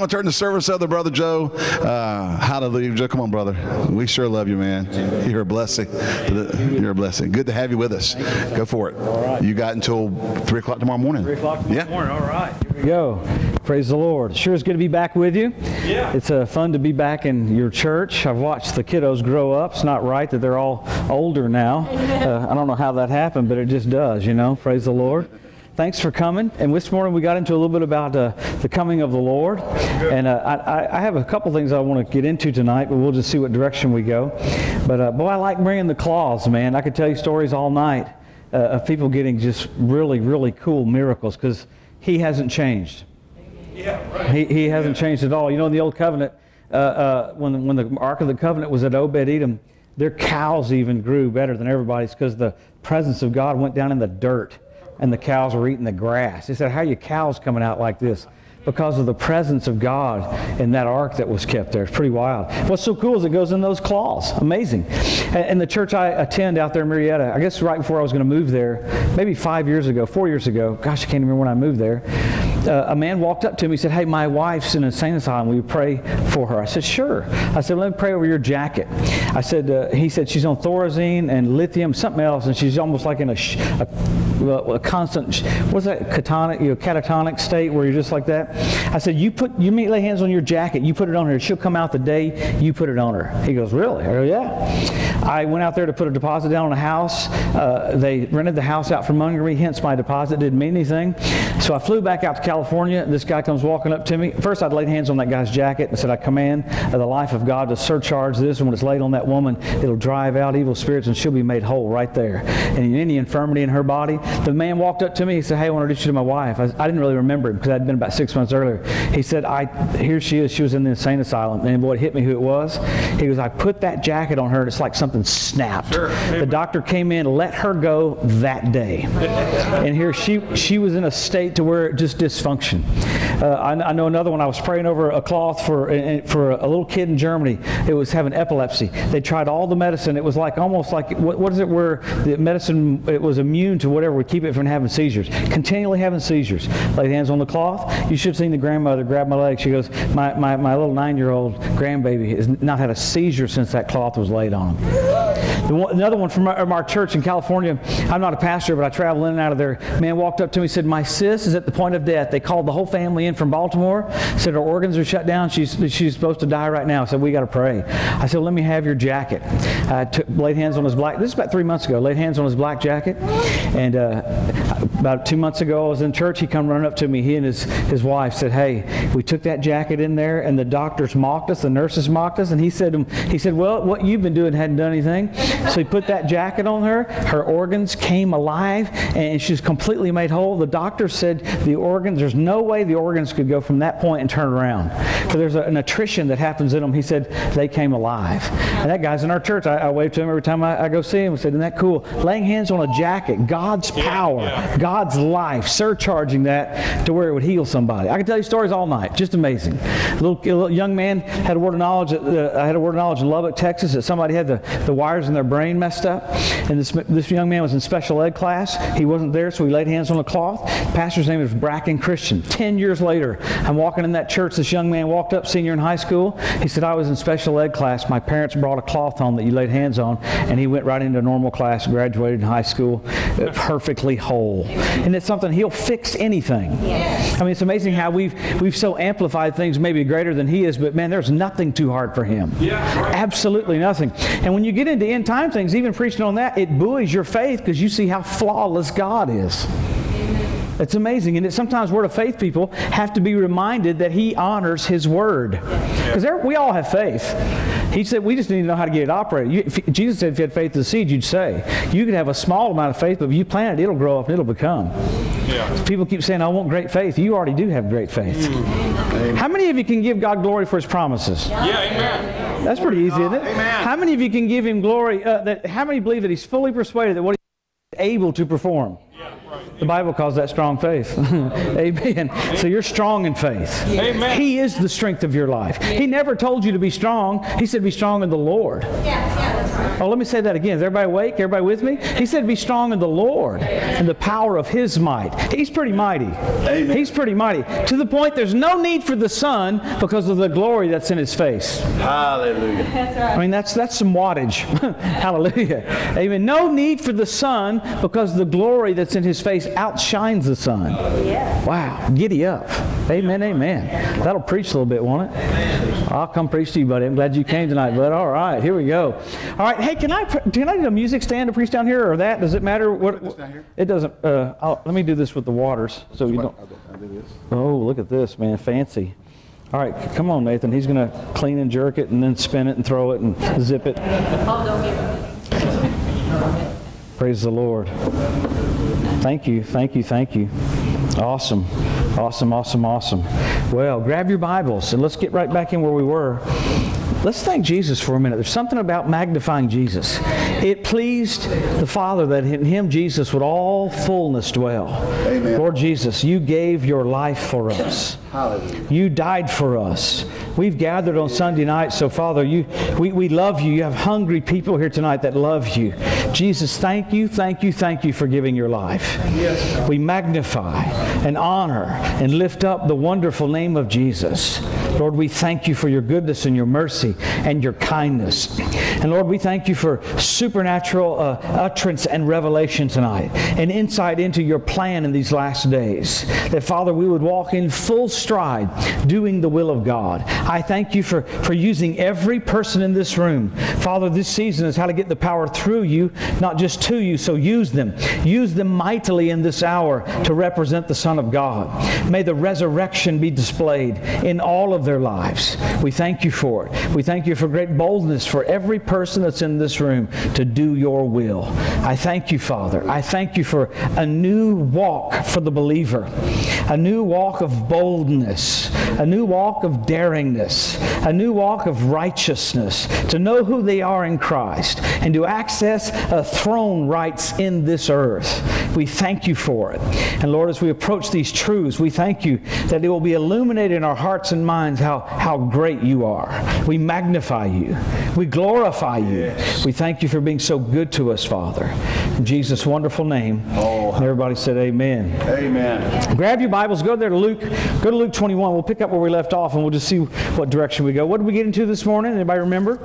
I'm going to turn the service over to Brother Joe. Uh, hallelujah. Joe, come on, brother. We sure love you, man. You're a blessing. You're a blessing. Good to have you with us. Go for it. All right. You got until 3 o'clock tomorrow morning. 3 o'clock tomorrow Yeah. morning. All right. Here we go. Praise the Lord. Sure is good to be back with you. Yeah. It's uh, fun to be back in your church. I've watched the kiddos grow up. It's not right that they're all older now. Uh, I don't know how that happened, but it just does, you know. Praise the Lord. Thanks for coming. And this morning we got into a little bit about uh, the coming of the Lord. And uh, I, I- have a couple things I want to get into tonight, but we'll just see what direction we go. But uh, boy, I like bringing the claws, man. I could tell you stories all night uh, of people getting just really, really cool miracles because He hasn't changed. Yeah, He, he hasn't changed at all. You know, in the Old Covenant, uh, uh, when, when the Ark of the Covenant was at Obed Edom, their cows even grew better than everybody's because the presence of God went down in the dirt and the cows were eating the grass. He said, How are your cows coming out like this? Because of the presence of God in that ark that was kept there. It's pretty wild. What's so cool is it goes in those claws. Amazing. And, the church I attend out there in Marietta, I guess right before I was going to move there, maybe five years ago, four years ago, gosh, I can't even remember when I moved there, uh, a man walked up to me and said, Hey, my wife's in an insane asylum. Will you pray for her? I said, Sure. I said, Let me pray over your jacket. I said, uh, He said, She's on Thorazine and lithium, something else, and she's almost like in a, a, a constant, what's that, catonic, you know, catatonic state where you're just like that. I said, You put, you lay hands on your jacket, you put it on her. She'll come out the day you put it on her. He goes, Really? I go, Yeah. I went out there to put a deposit down on a house. Uh, they rented the house out from under hence my deposit didn't mean anything. So I flew back out to California. This guy comes walking up to me. First, I'd laid hands on that guy's jacket and said, I command the life of God to surcharge this, and when it's laid on that woman, it'll drive out evil spirits and she'll be made whole right there. And any infirmity in her body, the man walked up to me. He said, Hey, I want to introduce you to my wife. I, I didn't really remember him because I'd been about six months earlier. He said, I, Here she is. She was in the insane asylum. And boy, it hit me who it was. He goes, I put that jacket on her, and it's like something snapped. The doctor came in, let her go that day. and here she, she was in a state to where it just dysfunction. Uh, I, I know another one. I was praying over a cloth for, for a little kid in Germany. It was having epilepsy. They tried all the medicine. It was like almost like, what, what is it where the medicine, it was immune to whatever would keep it from having seizures. Continually having seizures. Laid hands on the cloth. You should have seen the grandmother grab my leg. She goes, my, my, my little nine-year-old grandbaby has not had a seizure since that cloth was laid on him. Another one from our, our church in California. I'm not a pastor, but I travel in and out of there. Man walked up to me and said, My sis is at the point of death. They called the whole family in from Baltimore, said her organs are shut down. She's, she's supposed to die right now. I said, We got to pray. I said, Let me have your jacket. I took, laid hands on his black, this is about three months ago, laid hands on his black jacket. And uh, about two months ago, I was in church. He come running up to me. He and his, his wife said, Hey, we took that jacket in there, and the doctors mocked us, the nurses mocked us. And he said, he said Well, what you've been doing hadn't done anything. So he put that jacket on her. Her organs came alive, and she's completely made whole. The doctor said the organs, there's no way the organs could go from that point and turn around. Because there's a- an attrition that happens in them. He said they came alive. And that guy's in our church. I, I wave to him every time I, I go see him. I said, Isn't that cool? Laying hands on a jacket, God's power, yeah. God's life, surcharging that to where it would heal somebody. I can tell you stories all night. Just amazing. A little, a little young man had a word of knowledge. At, uh, I had a word of knowledge in Lubbock, Texas, that somebody had the, the wires in their brain messed up. And this, this young man was in special ed class. He wasn't there, so he laid hands on a cloth. Pastor's name is Bracken Christian. Ten years later, I'm walking in that church. This young man walked up, senior in high school. He said, I was in special ed class. My parents brought a cloth on that you laid hands on. And he went right into normal class, graduated in high school, perfectly whole. And it's something, he'll fix anything. I mean, it's amazing how we've, we've so amplified things maybe greater than he is, but man, there's nothing too hard for him. Yeah, right. Absolutely nothing. And when you get into end time things, even preaching on that, it buoys your faith because you see how flawless God is. It's amazing. And it, sometimes Word of Faith people have to be reminded that He honors His Word. Because we all have faith. He said we just need to know how to get it operated. You, if, Jesus said if you had faith as a seed, you'd say. You could have a small amount of faith, but if you plant it, it'll grow up and it'll become. Yeah. People keep saying, I want great faith. You already do have great faith. Mm. How many of you can give God glory for His promises? Yeah, amen. That's pretty easy, isn't it? Amen. How many of you can give Him glory? Uh, that How many believe that He's fully persuaded that what He's able to perform? Yeah, The Bible calls that strong faith. Amen. So you're strong in faith. Amen. He is the strength of your life. He never told you to be strong. He said, be strong in the Lord. Yeah, yeah, right. Oh, let me say that again. Is everybody awake? Everybody with me? He said, be strong in the Lord and the power of his might. He's pretty mighty. Amen. He's pretty mighty. To the point there's no need for the sun because of the glory that's in his face. Hallelujah. That's right. I mean, that's, that's some wattage. Hallelujah. Amen. No need for the sun because of the glory that's in his face outshines the sun. Yeah. Wow. Giddy up. Amen. Amen. That'll preach a little bit, won't it? I'll come preach to you, buddy. I'm glad you came tonight, bud. All right. Here we go. All right. Hey, can I can I do a music stand to preach down here or that? Does it matter? What? down here? It doesn't. Uh, I'll, let me do this with the waters so you don't. Oh, look at this, man. Fancy. All right, come on, Nathan. He's going to clean and jerk it and then spin it and throw it and zip it. I'll go get Praise the Lord. Thank you, thank you, thank you. Awesome, awesome, awesome, awesome. Well, grab your Bibles and let's get right back in where we were. Let's thank Jesus for a minute. There's something about magnifying Jesus. It pleased the Father that in Him, Jesus, would all fullness dwell. Amen. Lord Jesus, you gave your life for us. Hallelujah. You died for us. We've gathered on Sunday night, so Father, you, we, we love you. You have hungry people here tonight that love you. Jesus, thank you, thank you, thank you for giving your life. Yes. We magnify and honor and lift up the wonderful name of Jesus. Lord, we thank you for your goodness and your mercy and your kindness. And Lord, we thank you for supernatural uh, utterance and revelation tonight and insight into your plan in these last days. That, Father, we would walk in full stride doing the will of God. I thank you for, for using every person in this room. Father, this season is how to get the power through you, not just to you. So use them. Use them mightily in this hour to represent the Son of God. May the resurrection be displayed in all of their lives. We thank you for it. We thank you for great boldness for every person that's in this room to do your will. I thank you, Father. I thank you for a new walk for the believer, a new walk of boldness, a new walk of daringness, a new walk of righteousness, to know who they are in Christ, and to access a throne rights in this earth. We thank you for it. And Lord, as we approach these truths, we thank you that it will be illuminated in our hearts and minds how, how great you are. We magnify you. We glorify you. We thank you for being so good to us, Father. In Jesus' wonderful name. Oh. Everybody said amen. Amen. Grab your Bibles, go there to Luke, go to Luke 21. We'll pick up where we left off and we'll just see what direction we go. What did we get into this morning? Anybody remember?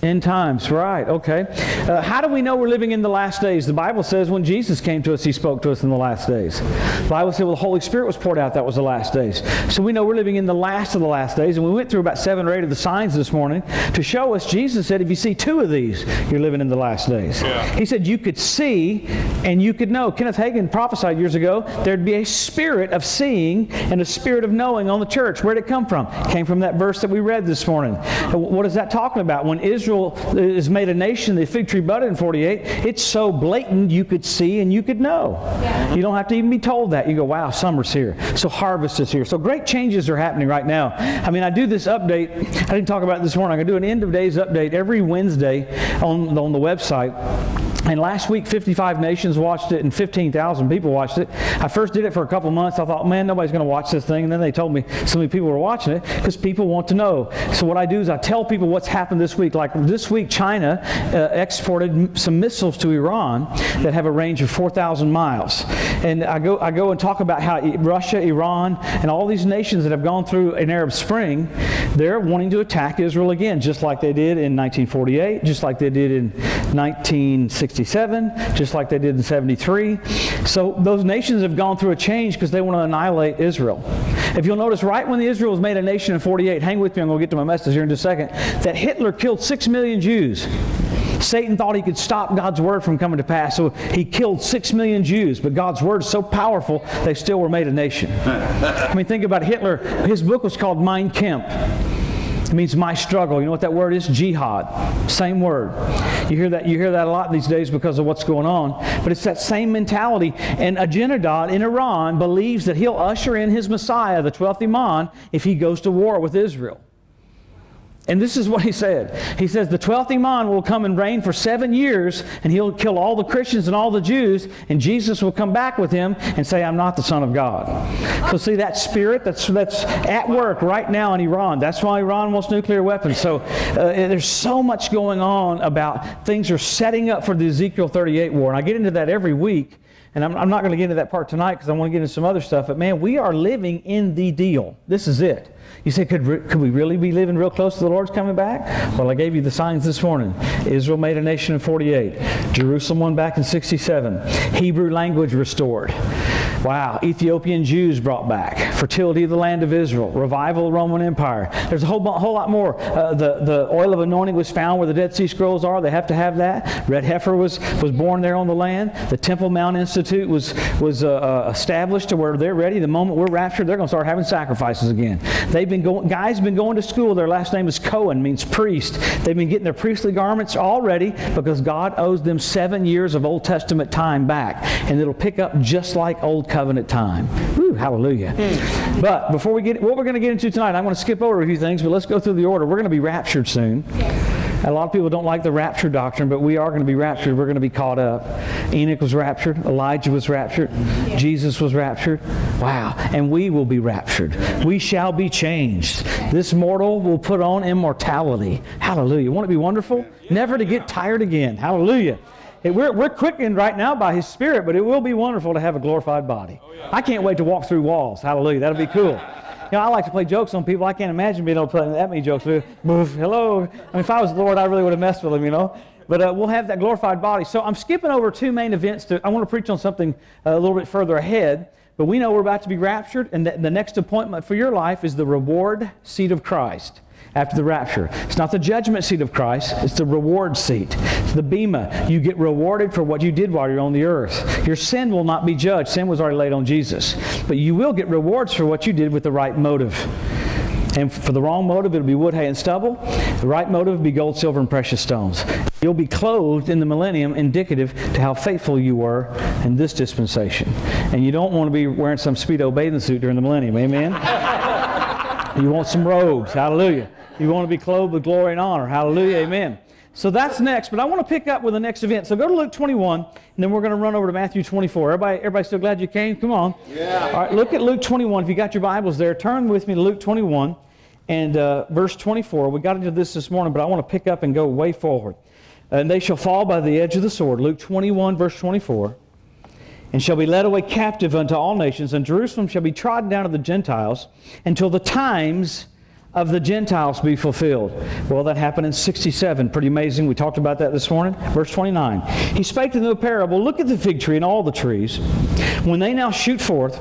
End times, right, okay. Uh, how do we know we're living in the last days? The Bible says when Jesus came to us, he spoke to us in the last days. The Bible said, well, the Holy Spirit was poured out, that was the last days. So we know we're living in the last of the last days, and we went through about seven or eight of the signs this morning to show us, Jesus said, if you see two of these, you're living in the last days. Yeah. He said you could see and you could know. Kenneth Hagin prophesied years ago there'd be a spirit of seeing and a spirit of knowing on the church. Where'd it come from? It came from that verse that we read this morning. Uh, What is that talking about? When Israel is uh, made a nation, the fig tree budded in 48, it's so blatant you could see and you could know. Yeah. You don't have to even be told that. You go, wow, summer's here. So harvest is here. So great changes are happening right now. I mean, I do this update. I didn't talk about it this morning. I'm going to do an end of days update every Wednesday on, on the website. And last week, 55 nations watched it and 15,000 people watched it. I first did it for a couple months. I thought, man, nobody's going to watch this thing. And then they told me so many people were watching it because people want to know. So what I do is I tell people what's happened this week. Like this week, China uh, exported some missiles to Iran that have a range of 4,000 miles. And I go, I go and talk about how Russia, Iran, and all these nations that have gone through an Arab Spring, they're wanting to attack Israel again, just like they did in 1948, just like they did in 1967, just like they did in 73. So those nations have gone through a change because they want to annihilate Israel. If you'll notice, right when the Israel was made a nation in 48, hang with me, I'm going to get to my message here in just a second, that Hitler killed six million Jews. Satan thought he could stop God's word from coming to pass, so he killed six million Jews. But God's word is so powerful, they still were made a nation. I mean, think about Hitler. His book was called Mein Kampf. It means my struggle. You know what that word is? Jihad. Same word. You hear that you hear that a lot these days because of what's going on. But it's that same mentality. And Ahmadinejad in Iran believes that he'll usher in his Messiah, the 12th Imam, if he goes to war with Israel. And this is what he said. He says, The 12th Imam will come and reign for seven years, and he'll kill all the Christians and all the Jews, and Jesus will come back with him and say, I'm not the Son of God. So, see, that spirit that's, that's at work right now in Iran. That's why Iran wants nuclear weapons. So, uh, there's so much going on about things are setting up for the Ezekiel 38 war. And I get into that every week. And I'm, I'm not going to get into that part tonight because I want to get into some other stuff. But man, we are living in the deal. This is it. You say, could, could we really be living real close to the Lord's coming back? Well, I gave you the signs this morning. Israel made a nation in 48. Jerusalem won back in 67. Hebrew language restored. Wow. Ethiopian Jews brought back. Fertility of the land of Israel. Revival of the Roman Empire. There's a whole, whole lot more. Uh, the, the oil of anointing was found where the Dead Sea Scrolls are. They have to have that. Red heifer was, was born there on the land. The Temple Mount Institute was, was uh, uh, established to where they're ready. The moment we're raptured, they're going to start having sacrifices again. They've been going, guys been going to school. Their last name is Cohen, means priest. They've been getting their priestly garments already because God owes them seven years of Old Testament time back. And it'll pick up just like Old Covenant time. Woo, hallelujah. Hmm. But before we get, what we're going to get into tonight, I'm going to skip over a few things, but let's go through the order. We're going to be raptured soon. A lot of people don't like the rapture doctrine, but we are going to be raptured. We're going to be caught up. Enoch was raptured. Elijah was raptured. Jesus was raptured. Wow. And we will be raptured. We shall be changed. This mortal will put on immortality. Hallelujah. Won't it be wonderful? Never to get tired again. Hallelujah. We're, we're quickened right now by His Spirit, but it will be wonderful to have a glorified body. I can't wait to walk through walls. Hallelujah. That'll be cool. You know, I like to play jokes on people. I can't imagine being able to play that many jokes. Hello. I mean, if I was the Lord, I really would have messed with him, you know. But uh, we'll have that glorified body. So I'm skipping over two main events. To, I want to preach on something uh, a little bit further ahead. But we know we're about to be raptured, and the next appointment for your life is the reward seat of Christ after the rapture. It's not the judgment seat of Christ, it's the reward seat. It's the bema. You get rewarded for what you did while you're on the earth. Your sin will not be judged. Sin was already laid on Jesus. But you will get rewards for what you did with the right motive. And for the wrong motive, it'll be wood, hay, and stubble. The right motive will be gold, silver, and precious stones. You'll be clothed in the millennium, indicative to how faithful you were in this dispensation. And you don't want to be wearing some Speedo bathing suit during the millennium. Amen? you want some robes. Hallelujah. You want to be clothed with glory and honor. Hallelujah. Amen. So that's next, but I want to pick up with the next event. So go to Luke 21, and then we're going to run over to Matthew 24. Everybody, everybody still glad you came? Come on. Yeah. All right, look at Luke 21. If you got your Bibles there, turn with me to Luke 21 and uh, verse 24. We got into this this morning, but I want to pick up and go way forward. And they shall fall by the edge of the sword. Luke 21, verse 24. And shall be led away captive unto all nations, and Jerusalem shall be trodden down of the Gentiles until the times of the Gentiles be fulfilled. Well, that happened in 67. Pretty amazing. We talked about that this morning. Verse 29. He spake to them a parable Look at the fig tree and all the trees. When they now shoot forth,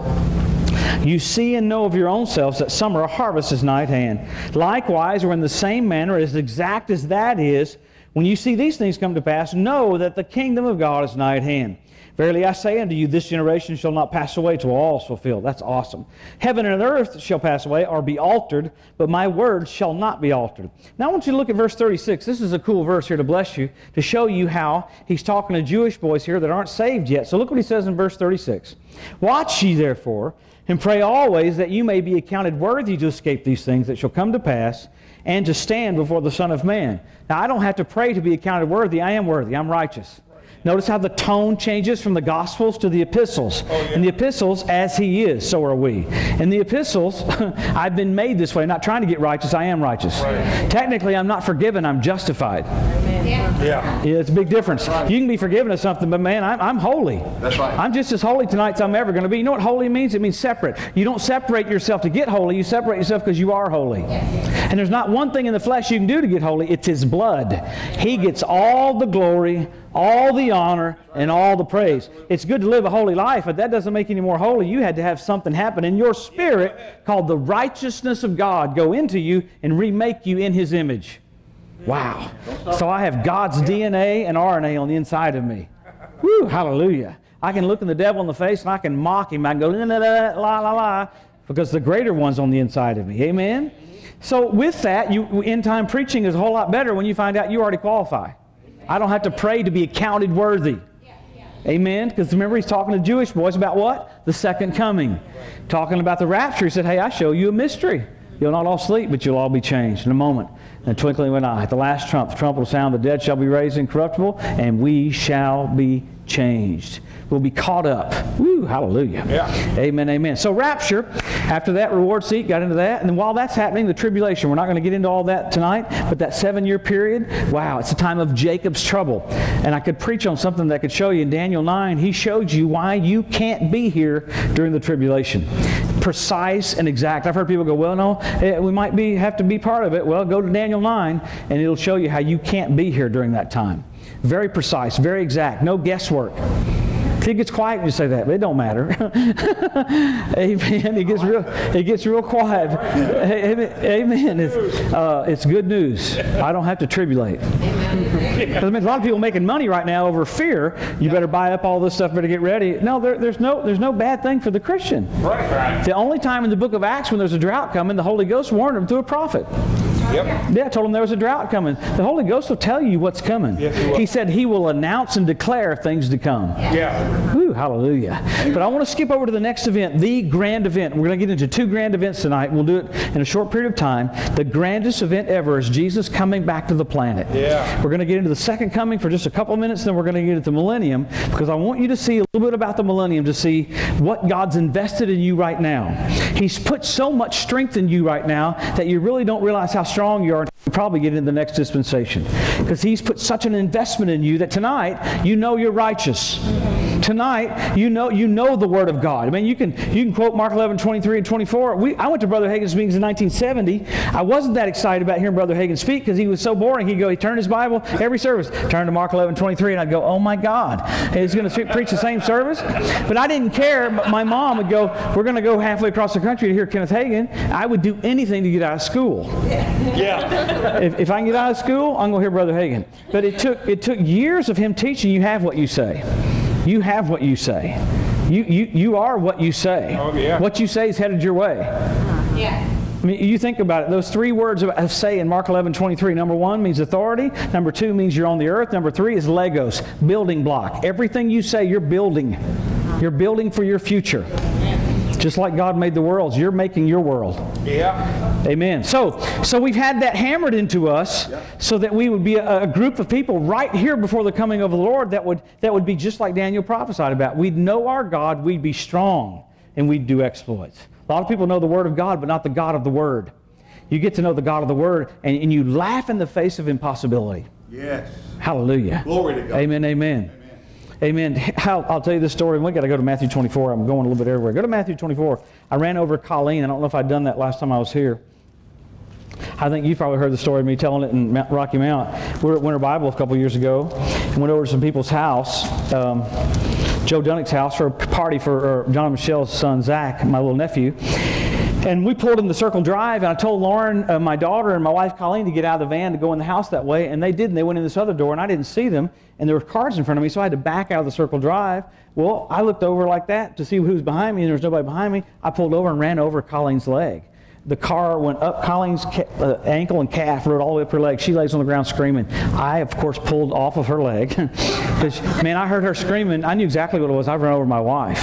you see and know of your own selves that summer a harvest is nigh at hand. Likewise, or in the same manner, as exact as that is, when you see these things come to pass, know that the kingdom of God is nigh at hand. Verily I say unto you, this generation shall not pass away till all is fulfilled. That's awesome. Heaven and earth shall pass away or be altered, but my words shall not be altered. Now I want you to look at verse 36. This is a cool verse here to bless you, to show you how he's talking to Jewish boys here that aren't saved yet. So look what he says in verse 36. Watch ye therefore, and pray always that you may be accounted worthy to escape these things that shall come to pass and to stand before the Son of Man. Now I don't have to pray to be accounted worthy. I am worthy. I'm righteous. Notice how the tone changes from the Gospels to the epistles. Oh, yeah. In the epistles, as he is, so are we. In the epistles, I've been made this way. I'm not trying to get righteous, I am righteous. Right. Technically, I'm not forgiven, I'm justified. Yeah. yeah. It's a big difference. Right. You can be forgiven of something, but man, I'm, I'm holy. That's right. I'm just as holy tonight as I'm ever going to be. You know what holy means? It means separate. You don't separate yourself to get holy, you separate yourself because you are holy. Yes. And there's not one thing in the flesh you can do to get holy, it's his blood. He gets all the glory, all the honor and all the praise. It's good to live a holy life, but that doesn't make you any more holy. You had to have something happen in your spirit called the righteousness of God go into you and remake you in His image. Wow. So I have God's DNA and RNA on the inside of me. Woo, hallelujah. I can look in the devil in the face and I can mock him. I can go la la la la because the greater one's on the inside of me. Amen? So with that, you, end time preaching is a whole lot better when you find out you already qualify. I don't have to pray to be accounted worthy. Amen? Because remember, he's talking to Jewish boys about what? The second coming. Talking about the rapture. He said, Hey, I show you a mystery. You'll not all sleep, but you'll all be changed in a moment. In the twinkling of an eye. At the last trump, the trumpet will sound, the dead shall be raised incorruptible, and we shall be changed. We'll be caught up. Woo, hallelujah. Yeah. Amen, amen. So rapture, after that reward seat, got into that. And while that's happening, the tribulation. We're not going to get into all that tonight, but that seven-year period, wow, it's a time of Jacob's trouble. And I could preach on something that could show you in Daniel 9, he showed you why you can't be here during the tribulation. Precise and exact. I've heard people go, well, no, eh, we might be have to be part of it. Well, go to Daniel 9, and it'll show you how you can't be here during that time. Very precise, very exact, no guesswork. See, it gets quiet when you say that, but it don't matter. Amen. It gets real. It gets real quiet. Amen. It's, uh, it's good news. I don't have to tribulate. Because I mean, a lot of people making money right now over fear. You better buy up all this stuff. Better get ready. No, there, there's no there's no bad thing for the Christian. Right. Right. The only time in the book of Acts when there's a drought coming, the Holy Ghost warned them through a prophet. Yep. Yeah, I told him there was a drought coming. The Holy Ghost will tell you what's coming. Yes, he he said he will announce and declare things to come. Yeah. Whew, hallelujah. But I want to skip over to the next event, the grand event. We're going to get into two grand events tonight. We'll do it in a short period of time. The grandest event ever is Jesus coming back to the planet. Yeah. We're going to get into the second coming for just a couple minutes, then we're going to get into the millennium because I want you to see a little bit about the millennium to see what God's invested in you right now. He's put so much strength in you right now that you really don't realize how strong you are probably get into the next dispensation. Because He's put such an investment in you that tonight you know you're righteous. Tonight, you know you know the Word of God. I mean, you can you can quote Mark 11, 23 and 24. We, I went to Brother Hagin's meetings in 1970. I wasn't that excited about hearing Brother Hagin speak because he was so boring. He'd go, he turned his Bible every service, turn to Mark 11, 23, and I'd go, oh my God, he's going to preach the same service. But I didn't care. But my mom would go, we're going to go halfway across the country to hear Kenneth Hagin. I would do anything to get out of school. Yeah. If, if I can get out of school, I'm going to hear Brother Hagin. But it took it took years of him teaching. You have what you say. You have what you say. You you you are what you say. Oh, yeah. What you say is headed your way. Yeah. I mean, you think about it. Those three words of of say in Mark 11, 23. Number one means authority. Number two means you're on the earth. Number three is Legos, building block. Everything you say, you're building. You're building for your future. Just like God made the worlds, you're making your world. Yeah. Amen. So, so we've had that hammered into us, so that we would be a, a group of people right here before the coming of the Lord that would that would be just like Daniel prophesied about. We'd know our God, we'd be strong, and we'd do exploits. A lot of people know the Word of God, but not the God of the Word. You get to know the God of the Word, and, and you laugh in the face of impossibility. Yes. Hallelujah. Glory to God. Amen. Amen. Amen. I'll, I'll tell you this story. We got to go to Matthew 24. I'm going a little bit everywhere. Go to Matthew 24. I ran over Colleen. I don't know if I'd done that last time I was here. I think you've probably heard the story of me telling it in Rocky Mount. We were at Winter Bible a couple years ago and went over to some people's house, um, Joe Dunnick's house, for a party for John Michelle's son, Zach, my little nephew. And we pulled in the Circle Drive, and I told Lauren, uh, my daughter, and my wife Colleen to get out of the van to go in the house that way, and they did, and they went in this other door, and I didn't see them, and there were cars in front of me, so I had to back out of the Circle Drive. Well, I looked over like that to see who was behind me, and there was nobody behind me. I pulled over and ran over Colleen's leg. The car went up Colleen's uh, ankle and calf, rode all the way up her leg. She lays on the ground screaming. I, of course, pulled off of her leg. 'Cause, man, I heard her screaming. I knew exactly what it was. I ran over my wife.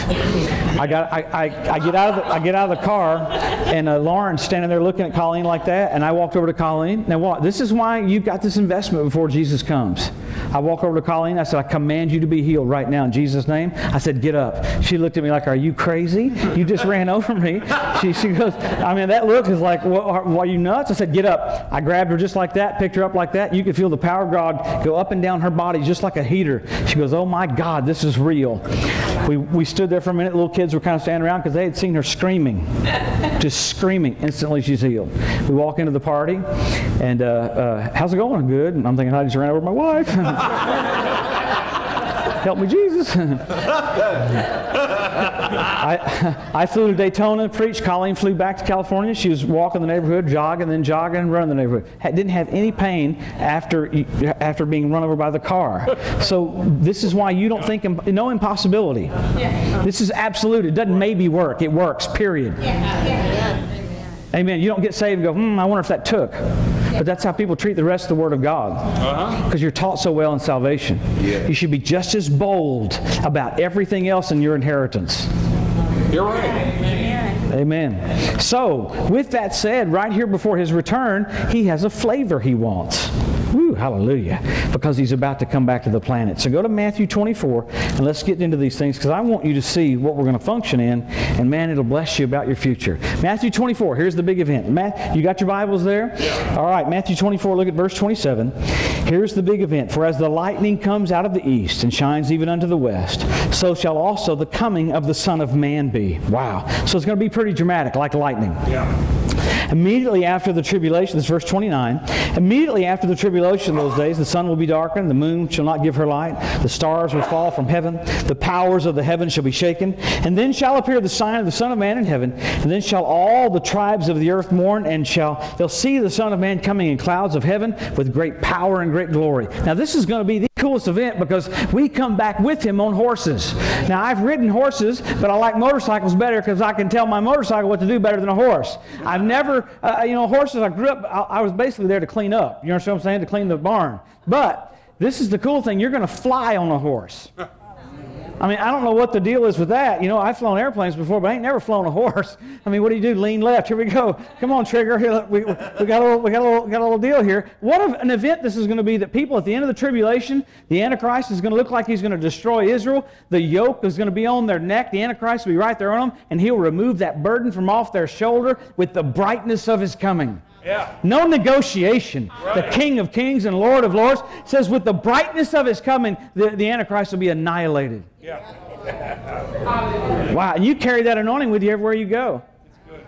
I got, I, I, I get out of the, I get out of the car, and uh, Lauren's standing there looking at Colleen like that, and I walked over to Colleen. Now, what? This is why you got this investment before Jesus comes. I walk over to Colleen. I said, I command you to be healed right now in Jesus' name. I said, get up. She looked at me like, are you crazy? You just ran over me. She, she goes, I mean, that look is like, what, are, are you nuts? I said, get up. I grabbed her just like that, picked her up like that. You could feel the power of God go up and down her body just like a heater. She goes, oh my God, this is real. We, we stood there for a minute. Little kids were kind of standing around because they had seen her screaming, just screaming. Instantly, she's healed. We walk into the party, and uh, uh, how's it going? Good. And I'm thinking, I just ran over my wife. Help me, Jesus. I, I flew to Daytona, preached. Colleen flew back to California. She was walking the neighborhood, jogging, then jogging, and running the neighborhood. Didn't have any pain after, after being run over by the car. So this is why you don't think, im- no impossibility. This is absolute. It doesn't maybe work. It works, period. Amen. You don't get saved and go, hmm, I wonder if that took. But that's how people treat the rest of the Word of God. Uh-huh. Because you're taught so well in salvation. You should be just as bold about everything else in your inheritance. You're right. Amen. So, with that said, right here before his return, he has a flavor he wants. Woo, hallelujah. Because he's about to come back to the planet. So go to Matthew 24 and let's get into these things because I want you to see what we're going to function in. And man, it'll bless you about your future. Matthew 24, here's the big event. Matt, you got your Bibles there? Yeah. All right, Matthew 24, look at verse 27. Here's the big event. For as the lightning comes out of the east and shines even unto the west, so shall also the coming of the Son of Man be. Wow. So it's going to be pretty dramatic, like lightning. Yeah. Immediately after the tribulation, this verse 29, immediately after the tribulation those days, the sun will be darkened, the moon shall not give her light, the stars will fall from heaven, the powers of the heavens shall be shaken, and then shall appear the sign of the Son of Man in heaven, and then shall all the tribes of the earth mourn, and shall they'll see the Son of Man coming in clouds of heaven with great power and great glory. Now this is going to be the coolest event because we come back with him on horses. Now I've ridden horses, but I like motorcycles better because I can tell my motorcycle what to do better than a horse. I've never, uh, you know, horses, I grew up, I, I was basically there to clean up. You know what I'm saying? To clean the barn. But this is the cool thing. You're going to fly on a horse. I mean, I don't know what the deal is with that. You know, I've flown airplanes before, but I ain't never flown a horse. I mean, what do you do? Lean left. Here we go. Come on, Trigger. We, we, got a little, we got a little, got a little deal here. What of an event this is going to be that people at the end of the tribulation, the Antichrist is going to look like he's going to destroy Israel. The yoke is going to be on their neck. The Antichrist will be right there on them, and he'll remove that burden from off their shoulder with the brightness of his coming. Yeah. No negotiation. Right. The King of Kings and Lord of Lords says, with the brightness of his coming, the, the Antichrist will be annihilated. Yeah. Wow, and you carry that anointing with you everywhere you go.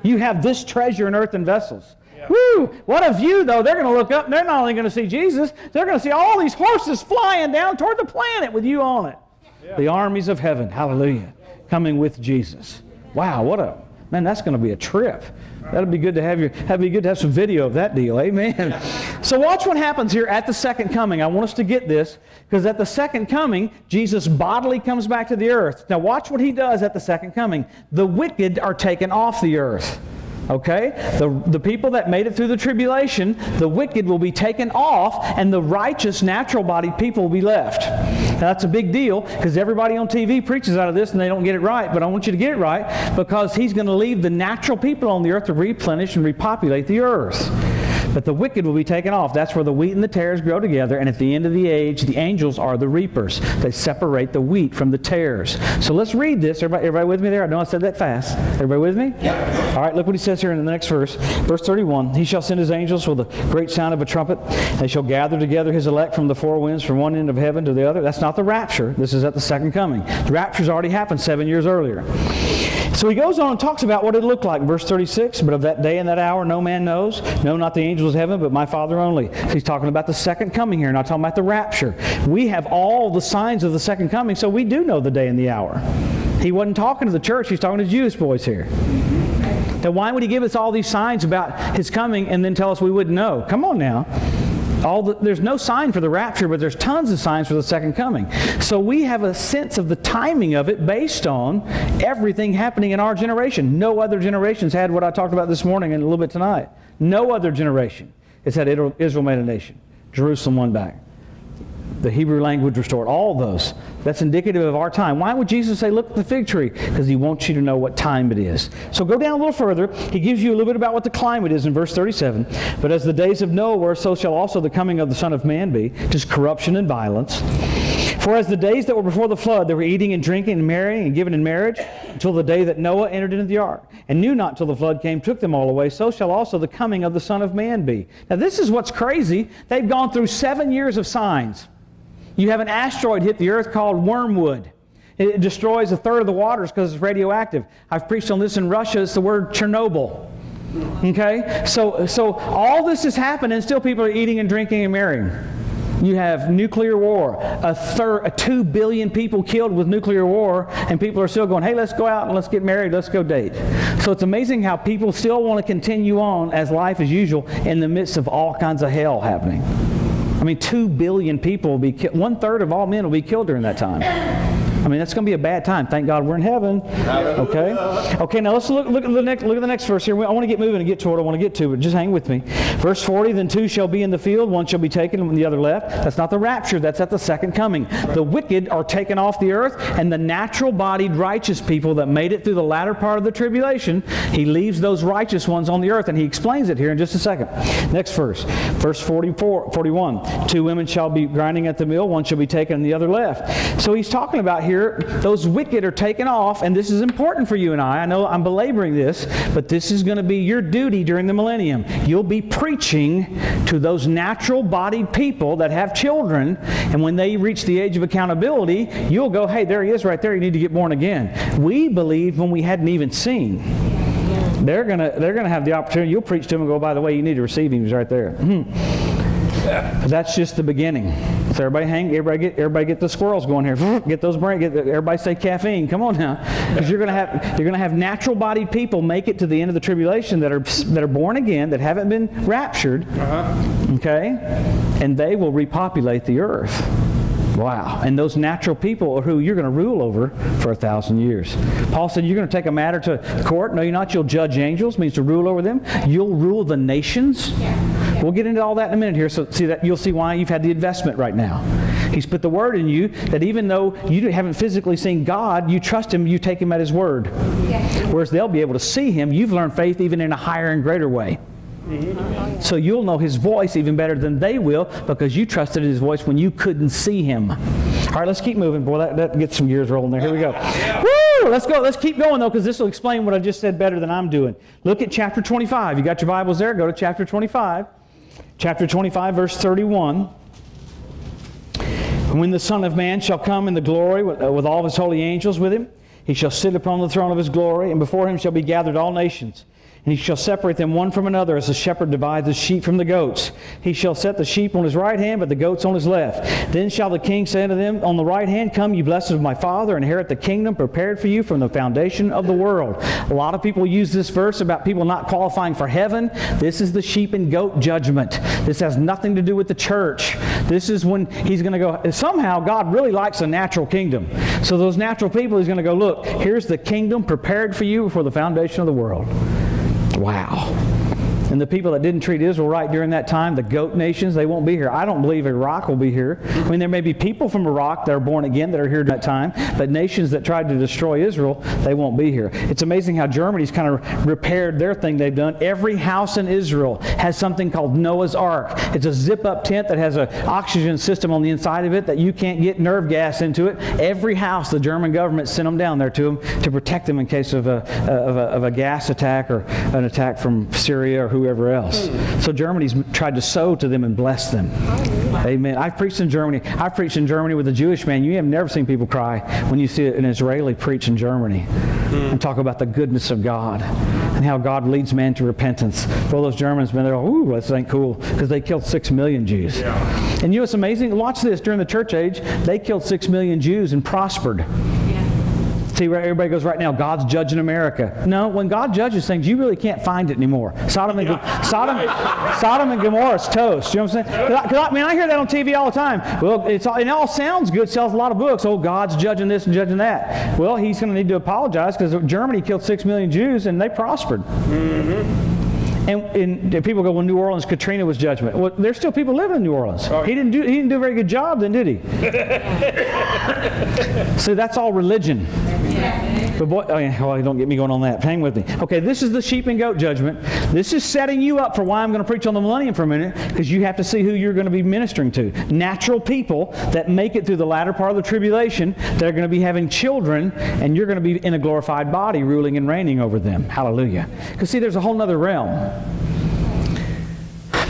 You have this treasure in earthen vessels. Yeah. Woo! What a view, though. They're going to look up and they're not only going to see Jesus, they're going to see all these horses flying down toward the planet with you on it. Yeah. The armies of heaven, hallelujah, coming with Jesus. Wow, what a, man, that's going to be a trip. That'd be good to have you. that'd be good to have some video of that deal. Amen. So watch what happens here at the second coming. I want us to get this because at the second coming, Jesus bodily comes back to the earth. Now watch what he does at the second coming. The wicked are taken off the earth. Okay? The, the people that made it through the tribulation, the wicked will be taken off, and the righteous, natural bodied people will be left. Now, that's a big deal because everybody on TV preaches out of this and they don't get it right. But I want you to get it right because he's going to leave the natural people on the earth to replenish and repopulate the earth. But the wicked will be taken off. That's where the wheat and the tares grow together. And at the end of the age, the angels are the reapers. They separate the wheat from the tares. So let's read this. Everybody, everybody with me there? I know I said that fast. Everybody with me? Yep. All right, look what he says here in the next verse. Verse 31 He shall send his angels with a great sound of a trumpet. They shall gather together his elect from the four winds from one end of heaven to the other. That's not the rapture. This is at the second coming. The rapture's already happened seven years earlier. So he goes on and talks about what it looked like. Verse 36, but of that day and that hour no man knows, no, not the angels of heaven, but my Father only. He's talking about the second coming here, not talking about the rapture. We have all the signs of the second coming, so we do know the day and the hour. He wasn't talking to the church, he's talking to Jewish boys here. Then why would he give us all these signs about his coming and then tell us we wouldn't know? Come on now. All the, there's no sign for the rapture, but there's tons of signs for the second coming. So we have a sense of the timing of it based on everything happening in our generation. No other generations had what I talked about this morning and a little bit tonight. No other generation has had Israel made a nation. Jerusalem won back. The Hebrew language restored. All those. That's indicative of our time. Why would Jesus say, look at the fig tree? Because he wants you to know what time it is. So go down a little further. He gives you a little bit about what the climate is in verse 37. But as the days of Noah were, so shall also the coming of the Son of Man be, just corruption and violence. For as the days that were before the flood, they were eating and drinking and marrying and giving in marriage until the day that Noah entered into the ark, and knew not till the flood came, took them all away, so shall also the coming of the Son of Man be. Now, this is what's crazy. They've gone through seven years of signs. You have an asteroid hit the earth called Wormwood. It destroys a third of the waters because it's radioactive. I've preached on this in Russia. It's the word Chernobyl. Okay? So, so all this has happened and still people are eating and drinking and marrying. You have nuclear war, a third, a two billion people killed with nuclear war, and people are still going, hey, let's go out and let's get married, let's go date. So it's amazing how people still want to continue on as life as usual in the midst of all kinds of hell happening. I mean, two billion people will be killed. One third of all men will be killed during that time. I mean, that's going to be a bad time. Thank God we're in heaven. Okay. Okay. Now let's look, look at the next. Look at the next verse here. I want to get moving and get to what I want to get to, but just hang with me. Verse 40. Then two shall be in the field; one shall be taken, and the other left. That's not the rapture. That's at the second coming. The wicked are taken off the earth, and the natural-bodied righteous people that made it through the latter part of the tribulation, He leaves those righteous ones on the earth, and He explains it here in just a second. Next verse, verse 44, 41. Two women shall be grinding at the mill; one shall be taken, and the other left. So He's talking about here those wicked are taken off, and this is important for you and I. I know I'm belaboring this, but this is going to be your duty during the millennium. You'll be preaching to those natural bodied people that have children, and when they reach the age of accountability, you'll go, hey, there he is right there. You need to get born again. We believed when we hadn't even seen. They're gonna they're gonna have the opportunity. You'll preach to them and go, by the way, you need to receive him. He's right there. But that's just the beginning. So everybody hang, everybody get, everybody get the squirrels going here. Get those brain. Get the, everybody say caffeine. Come on now, because you're gonna have you're gonna have natural-bodied people make it to the end of the tribulation that are that are born again that haven't been raptured. Uh-huh. Okay, and they will repopulate the earth. Wow. And those natural people are who you're going to rule over for a thousand years. Paul said, You're going to take a matter to court. No, you're not. You'll judge angels, means to rule over them. You'll rule the nations. We'll get into all that in a minute here. So see that you'll see why you've had the investment right now. He's put the word in you that even though you haven't physically seen God, you trust him, you take him at his word. Whereas they'll be able to see him, you've learned faith even in a higher and greater way. So you'll know his voice even better than they will because you trusted his voice when you couldn't see him. All right, let's keep moving. Boy, that, that gets some gears rolling there. Here we go. Woo! Let's go. Let's keep going though because this will explain what I just said better than I'm doing. Look at chapter 25. You got your Bibles there? Go to chapter 25. Chapter 25, verse 31. When the Son of Man shall come in the glory with, uh, with all his holy angels with him, he shall sit upon the throne of his glory, and before him shall be gathered all nations. And he shall separate them one from another as the shepherd divides the sheep from the goats. He shall set the sheep on his right hand, but the goats on his left. Then shall the king say unto them on the right hand, Come, you blessed of my Father, inherit the kingdom prepared for you from the foundation of the world. A lot of people use this verse about people not qualifying for heaven. This is the sheep and goat judgment. This has nothing to do with the church. This is when he's going to go. Somehow God really likes a natural kingdom. So those natural people, he's going to go, Look, here's the kingdom prepared for you before the foundation of the world. Wow. And the people that didn't treat Israel right during that time, the goat nations, they won't be here. I don't believe Iraq will be here. I mean, there may be people from Iraq that are born again that are here at that time, but nations that tried to destroy Israel, they won't be here. It's amazing how Germany's kind of repaired their thing they've done. Every house in Israel has something called Noah's Ark. It's a zip-up tent that has an oxygen system on the inside of it that you can't get nerve gas into it. Every house, the German government sent them down there to them to protect them in case of a, of a, of a gas attack or an attack from Syria or whoever else. So Germany's tried to sow to them and bless them. Amen. I've preached in Germany. I've preached in Germany with a Jewish man. You have never seen people cry when you see an Israeli preach in Germany and talk about the goodness of God and how God leads man to repentance. For all those Germans, man, they're all, ooh, this ain't cool because they killed six million Jews. And you know what's amazing? Watch this. During the church age, they killed six million Jews and prospered. See, everybody goes right now, God's judging America. No, when God judges things, you really can't find it anymore. Sodom and, Sodom, Sodom and Gomorrah's toast. You know what I'm saying? Cause I, cause I, mean, I hear that on TV all the time. Well, it's all, it all sounds good, sells a lot of books. Oh, God's judging this and judging that. Well, he's going to need to apologize because Germany killed six million Jews and they prospered. Mm-hmm. And, and people go, well, New Orleans, Katrina was judgment. Well, there's still people living in New Orleans. He didn't do he didn't do a very good job, then, did he? See, that's all religion. But boy, oh yeah, don't get me going on that. Hang with me. Okay, this is the sheep and goat judgment. This is setting you up for why I'm going to preach on the millennium for a minute, because you have to see who you're going to be ministering to. Natural people that make it through the latter part of the tribulation, that are going to be having children, and you're going to be in a glorified body, ruling and reigning over them. Hallelujah. Because see, there's a whole other realm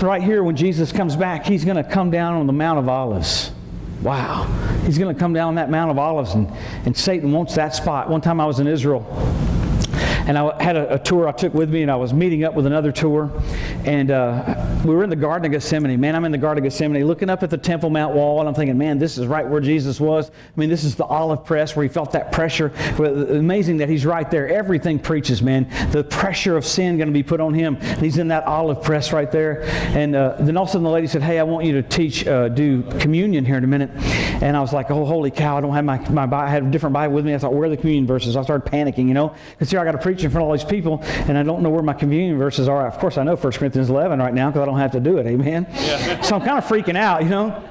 right here when Jesus comes back, he's going to come down on the Mount of Olives. Wow. He's going to come down that Mount of Olives, and, and Satan wants that spot. One time I was in Israel, and I had a, a tour I took with me, and I was meeting up with another tour, and uh, we were in the Garden of Gethsemane. Man, I'm in the Garden of Gethsemane, looking up at the Temple Mount wall, and I'm thinking, man, this is right where Jesus was. I mean, this is the olive press where he felt that pressure. Amazing that he's right there. Everything preaches, man. The pressure of sin going to be put on him. And he's in that olive press right there. And uh, then all of a sudden the lady said, hey, I want you to teach, uh, do communion here in a minute. And I was like, oh, holy cow, I don't have my, my Bible. I had a different Bible with me. I thought, where are the communion verses? I started panicking, you know, because here I got to preach in front of all these people, and I don't know where my communion verses are. Of course, I know 1 Corinthians 11 right now because I don't have to do it. Amen. Yeah. so I'm kind of freaking out, you know.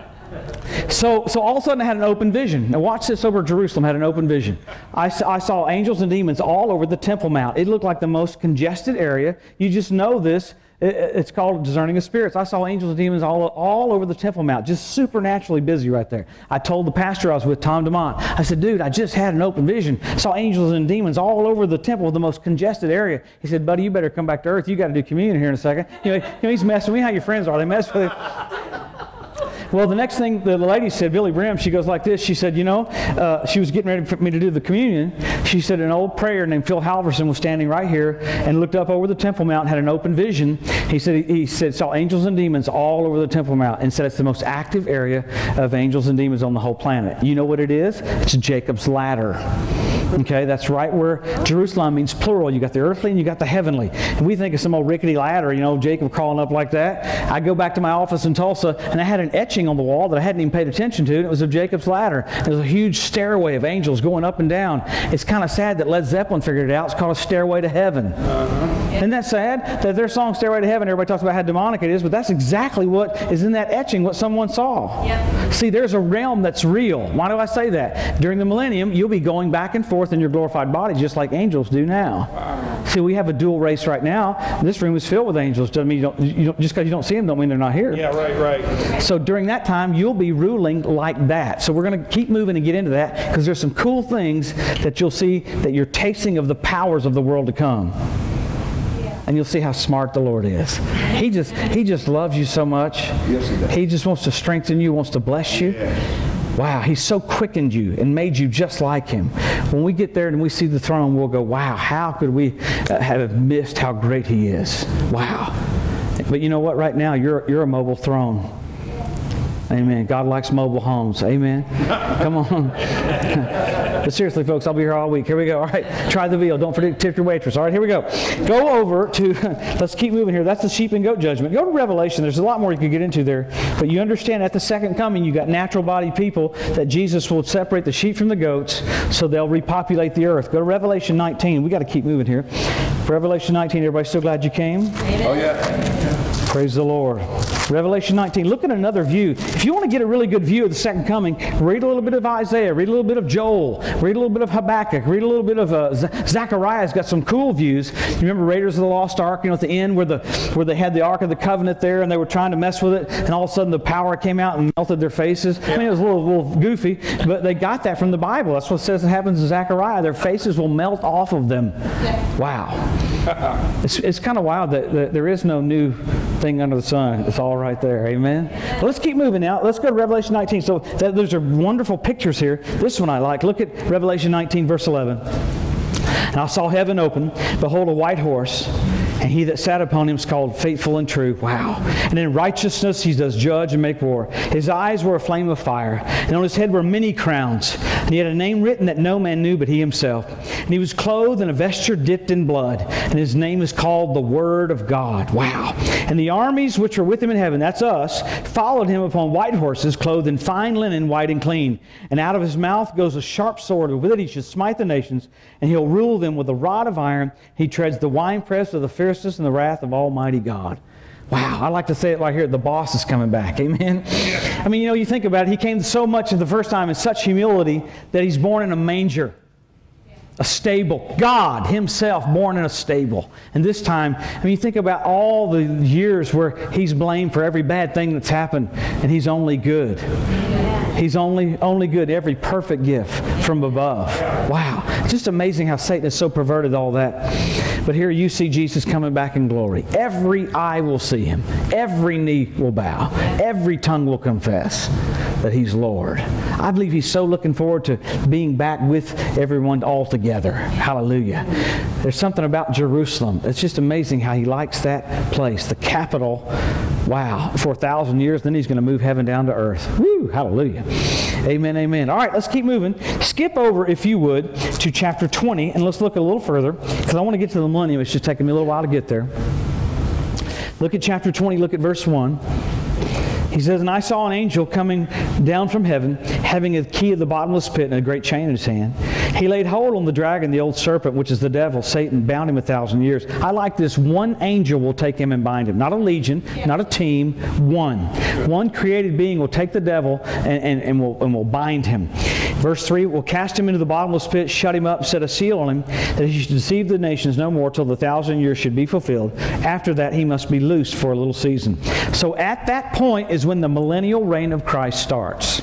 So, so all of a sudden I had an open vision. Now watch this over Jerusalem, had an open vision. I, I saw angels and demons all over the Temple Mount. It looked like the most congested area. You just know this. It's called discerning of spirits. I saw angels and demons all, all over the Temple Mount, just supernaturally busy right there. I told the pastor I was with, Tom DeMont, I said, dude, I just had an open vision. Saw angels and demons all over the temple, the most congested area. He said, buddy, you better come back to earth. You got to do communion here in a second. You know, he's messing with me. How your friends are. They mess with him. Well, the next thing the lady said, Billye Brim, she goes like this. She said, You know, uh, she was getting ready for me to do the communion. She said, An old prayer named Phil Halverson was standing right here and looked up over the Temple Mount, had an open vision. He said, He said, saw angels and demons all over the Temple Mount and said it's the most active area of angels and demons on the whole planet. You know what it is? It's Jacob's ladder. Okay, that's right where Jerusalem means plural. You got the earthly and you got the heavenly. And we think of some old rickety ladder, you know, Jacob crawling up like that. I go back to my office in Tulsa and I had an etching on the wall that I hadn't even paid attention to, and it was of Jacob's ladder. There's a huge stairway of angels going up and down. It's kind of sad that Led Zeppelin figured it out. It's called a stairway to heaven. Uh-huh. Isn't that sad? That their song Stairway to Heaven, everybody talks about how demonic it is, but that's exactly what is in that etching, what someone saw. Yep. See, there's a realm that's real. Why do I say that? During the millennium, you'll be going back and forth in your glorified body just like angels do now. Wow. See, we have a dual race right now. This room is filled with angels. Doesn't mean you don't, you don't just because you don't see them don't mean they're not here. Yeah, right, right. So during that time, you'll be ruling like that. So we're going to keep moving and get into that because there's some cool things that you'll see that you're tasting of the powers of the world to come and you'll see how smart the Lord is. He just he just loves you so much. Yes, he, he, just wants to strengthen you, wants to bless you. Wow, He's so quickened you and made you just like Him. When we get there and we see the throne, we'll go, wow, how could we uh, have missed how great He is? Wow. But you know what? Right now, you're, you're a mobile throne. Amen. God likes mobile homes. Amen. Come on. but seriously, folks, I'll be here all week. Here we go. All right. Try the veal. Don't forget tip your waitress. All right, here we go. Go over to, let's keep moving here. That's the sheep and goat judgment. Go to Revelation. There's a lot more you could get into there. But you understand at the second coming, you got natural body people that Jesus will separate the sheep from the goats so they'll repopulate the earth. Go to Revelation 19. we got to keep moving here. Revelation 19. Everybody still glad you came? Oh, yeah. Praise the Lord. Revelation 19. Look at another view. If you want to get a really good view of the second coming, read a little bit of Isaiah, read a little bit of Joel, read a little bit of Habakkuk, read a little bit of uh, Zechariah's got some cool views. You remember Raiders of the Lost Ark, you know, at the end where the where they had the Ark of the Covenant there and they were trying to mess with it, and all of a sudden the power came out and melted their faces. I mean, it was a little, little goofy, but they got that from the Bible. That's what says it happens in Zechariah. Their faces will melt off of them. Wow. it's, it's kind of wild that, that there is no new under the sun. It's all right there. Amen. Let's keep moving now. Let's go to Revelation 19. So that, those are wonderful pictures here. This one I like. Look at Revelation 19, verse 11. And I saw heaven open. Behold, a white horse and he that sat upon him is called faithful and true. Wow. And in righteousness he does judge and make war. His eyes were a flame of fire, and on his head were many crowns. And he had a name written that no man knew but he himself. And he was clothed in a vesture dipped in blood, and his name is called the Word of God. Wow. And the armies which were with him in heaven, that's us, followed him upon white horses, clothed in fine linen, white and clean. And out of his mouth goes a sharp sword, with it he shall smite the nations, and he'll rule them with a rod of iron. He treads the winepress of the fierceness and the wrath of Almighty God. Wow, I like to say it right here. The boss is coming back. Amen. I mean, you know, you think about it. He came so much the first time in such humility that he's born in a manger, a stable. God Himself born in a stable. And this time, I mean, you think about all the years where he's blamed for every bad thing that's happened, and he's only good. He's only only good. Every perfect gift from above. Wow, just amazing how Satan has so perverted all that. But here you see Jesus coming back in glory. Every eye will see him, every knee will bow, every tongue will confess. That He's Lord. I believe He's so looking forward to being back with everyone all together. Hallelujah. There's something about Jerusalem. It's just amazing how He likes that place, the capital. Wow, for a thousand years, then He's going to move heaven down to earth. Woo, hallelujah. Amen, amen. All right, let's keep moving. Skip over, if you would, to chapter 20, and let's look a little further, because I want to get to the millennium. It's just taking me a little while to get there. Look at chapter 20, look at verse 1. He says, And I saw an angel coming down from heaven, having a key of the bottomless pit and a great chain in his hand. He laid hold on the dragon, the old serpent, which is the devil, Satan, bound him a thousand years. I like this. One angel will take him and bind him. Not a legion, not a team, one. One created being will take the devil and, and, and, will, and will bind him. Verse 3 will cast him into the bottomless pit, shut him up, set a seal on him, that he should deceive the nations no more till the thousand years should be fulfilled. After that, he must be loosed for a little season. So at that point is when the millennial reign of Christ starts.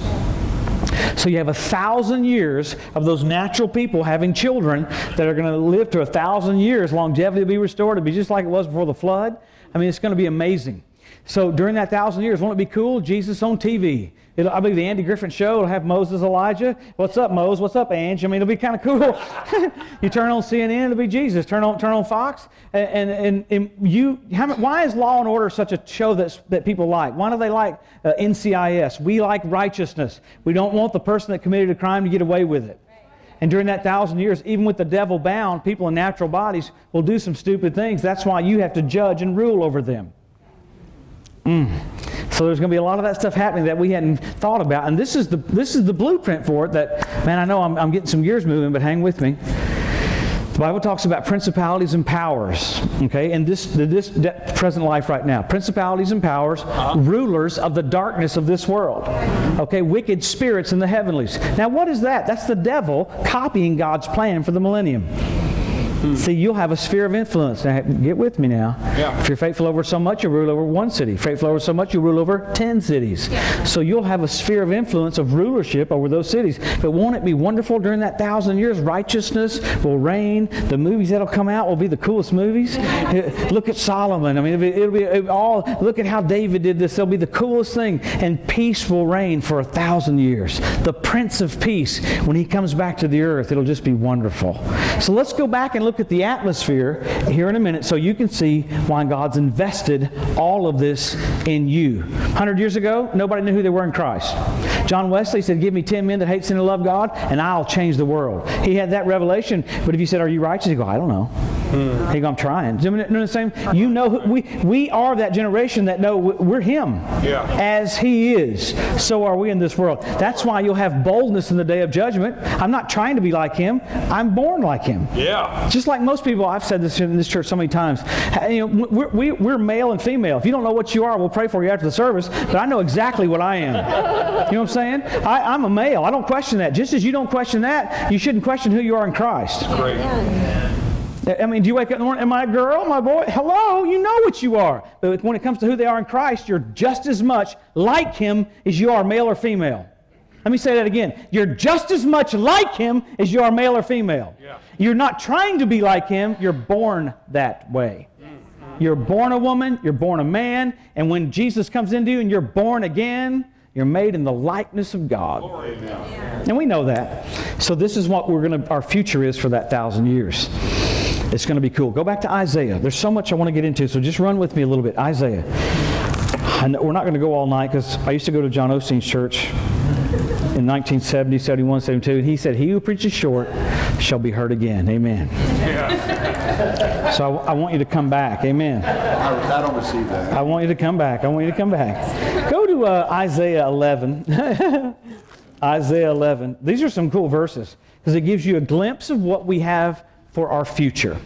So you have a thousand years of those natural people having children that are going to live to a thousand years. Longevity will be restored. It'll be just like it was before the flood. I mean, it's going to be amazing. So during that thousand years, won't it be cool? Jesus on TV. It'll, I believe the Andy Griffith show will have Moses, Elijah. What's up, Moses? What's up, Ange? I mean, it'll be kind of cool. you turn on CNN, it'll be Jesus. Turn on turn on Fox, and and, and you. How, why is Law and Order such a show that's, that people like? Why do they like uh, NCIS? We like righteousness. We don't want the person that committed a crime to get away with it. And during that thousand years, even with the devil bound, people in natural bodies will do some stupid things. That's why you have to judge and rule over them. Mm. So there's going to be a lot of that stuff happening that we hadn't thought about, and this is the this is the blueprint for it. That man, I know I'm, I'm getting some gears moving, but hang with me. The Bible talks about principalities and powers, okay, in this this present life right now. Principalities and powers, uh-huh. rulers of the darkness of this world, okay, wicked spirits in the heavenlies. Now, what is that? That's the devil copying God's plan for the millennium. Hmm. See, you'll have a sphere of influence. Now, get with me now. Yeah. If you're faithful over so much, you rule over one city. Faithful over so much, you rule over ten cities. Yeah. So you'll have a sphere of influence of rulership over those cities. But won't it be wonderful during that thousand years? Righteousness will reign. The movies that'll come out will be the coolest movies. look at Solomon. I mean, it'll be, it'll be it'll all. Look at how David did this. It'll be the coolest thing. And peace will reign for a thousand years. The Prince of Peace, when he comes back to the earth, it'll just be wonderful. So let's go back and look look at the atmosphere here in a minute so you can see why God's invested all of this in you. 100 years ago, nobody knew who they were in Christ. John Wesley said, Give me 10 men that hate sin and love God, and I'll change the world. He had that revelation, but if you said, Are you righteous? He go, I don't know. Mm. He go, I'm trying. You know the same? You know, we, we are that generation that know we're Him. Yeah. As He is, so are we in this world. That's why you'll have boldness in the day of judgment. I'm not trying to be like Him. I'm born like Him. Yeah. Just like most people, I've said this in this church so many times. You know, we're, we, are we are male and female. If you don't know what you are, we'll pray for you after the service. But I know exactly what I am. You know what I'm saying? I, I'm a male. I don't question that. Just as you don't question that, you shouldn't question who you are in Christ. Great. I mean, do you wake up in the morning, am I a girl, my boy? Hello, you know what you are. But when it comes to who they are in Christ, you're just as much like Him as you are male or female. Let me say that again. You're just as much like Him as you are male or female. Yeah. You're not trying to be like Him, you're born that way. You're born a woman, you're born a man, and when Jesus comes into you and you're born again, you're made in the likeness of God. And we know that. So this is what we're going to our future is for that thousand years. It's going to be cool. Go back to Isaiah. There's so much I want to get into, so just run with me a little bit. Isaiah. And we're not going to go all night because I used to go to John Osteen's church in 1970, 71, 72. And he said, He who preaches short shall be heard again. Amen. Yeah. So I, I, want you to come back. Amen. I, I, don't receive that. I want you to come back. I want you to come back. Go to uh, Isaiah 11. Isaiah 11. These are some cool verses because it gives you a glimpse of what we have for our future.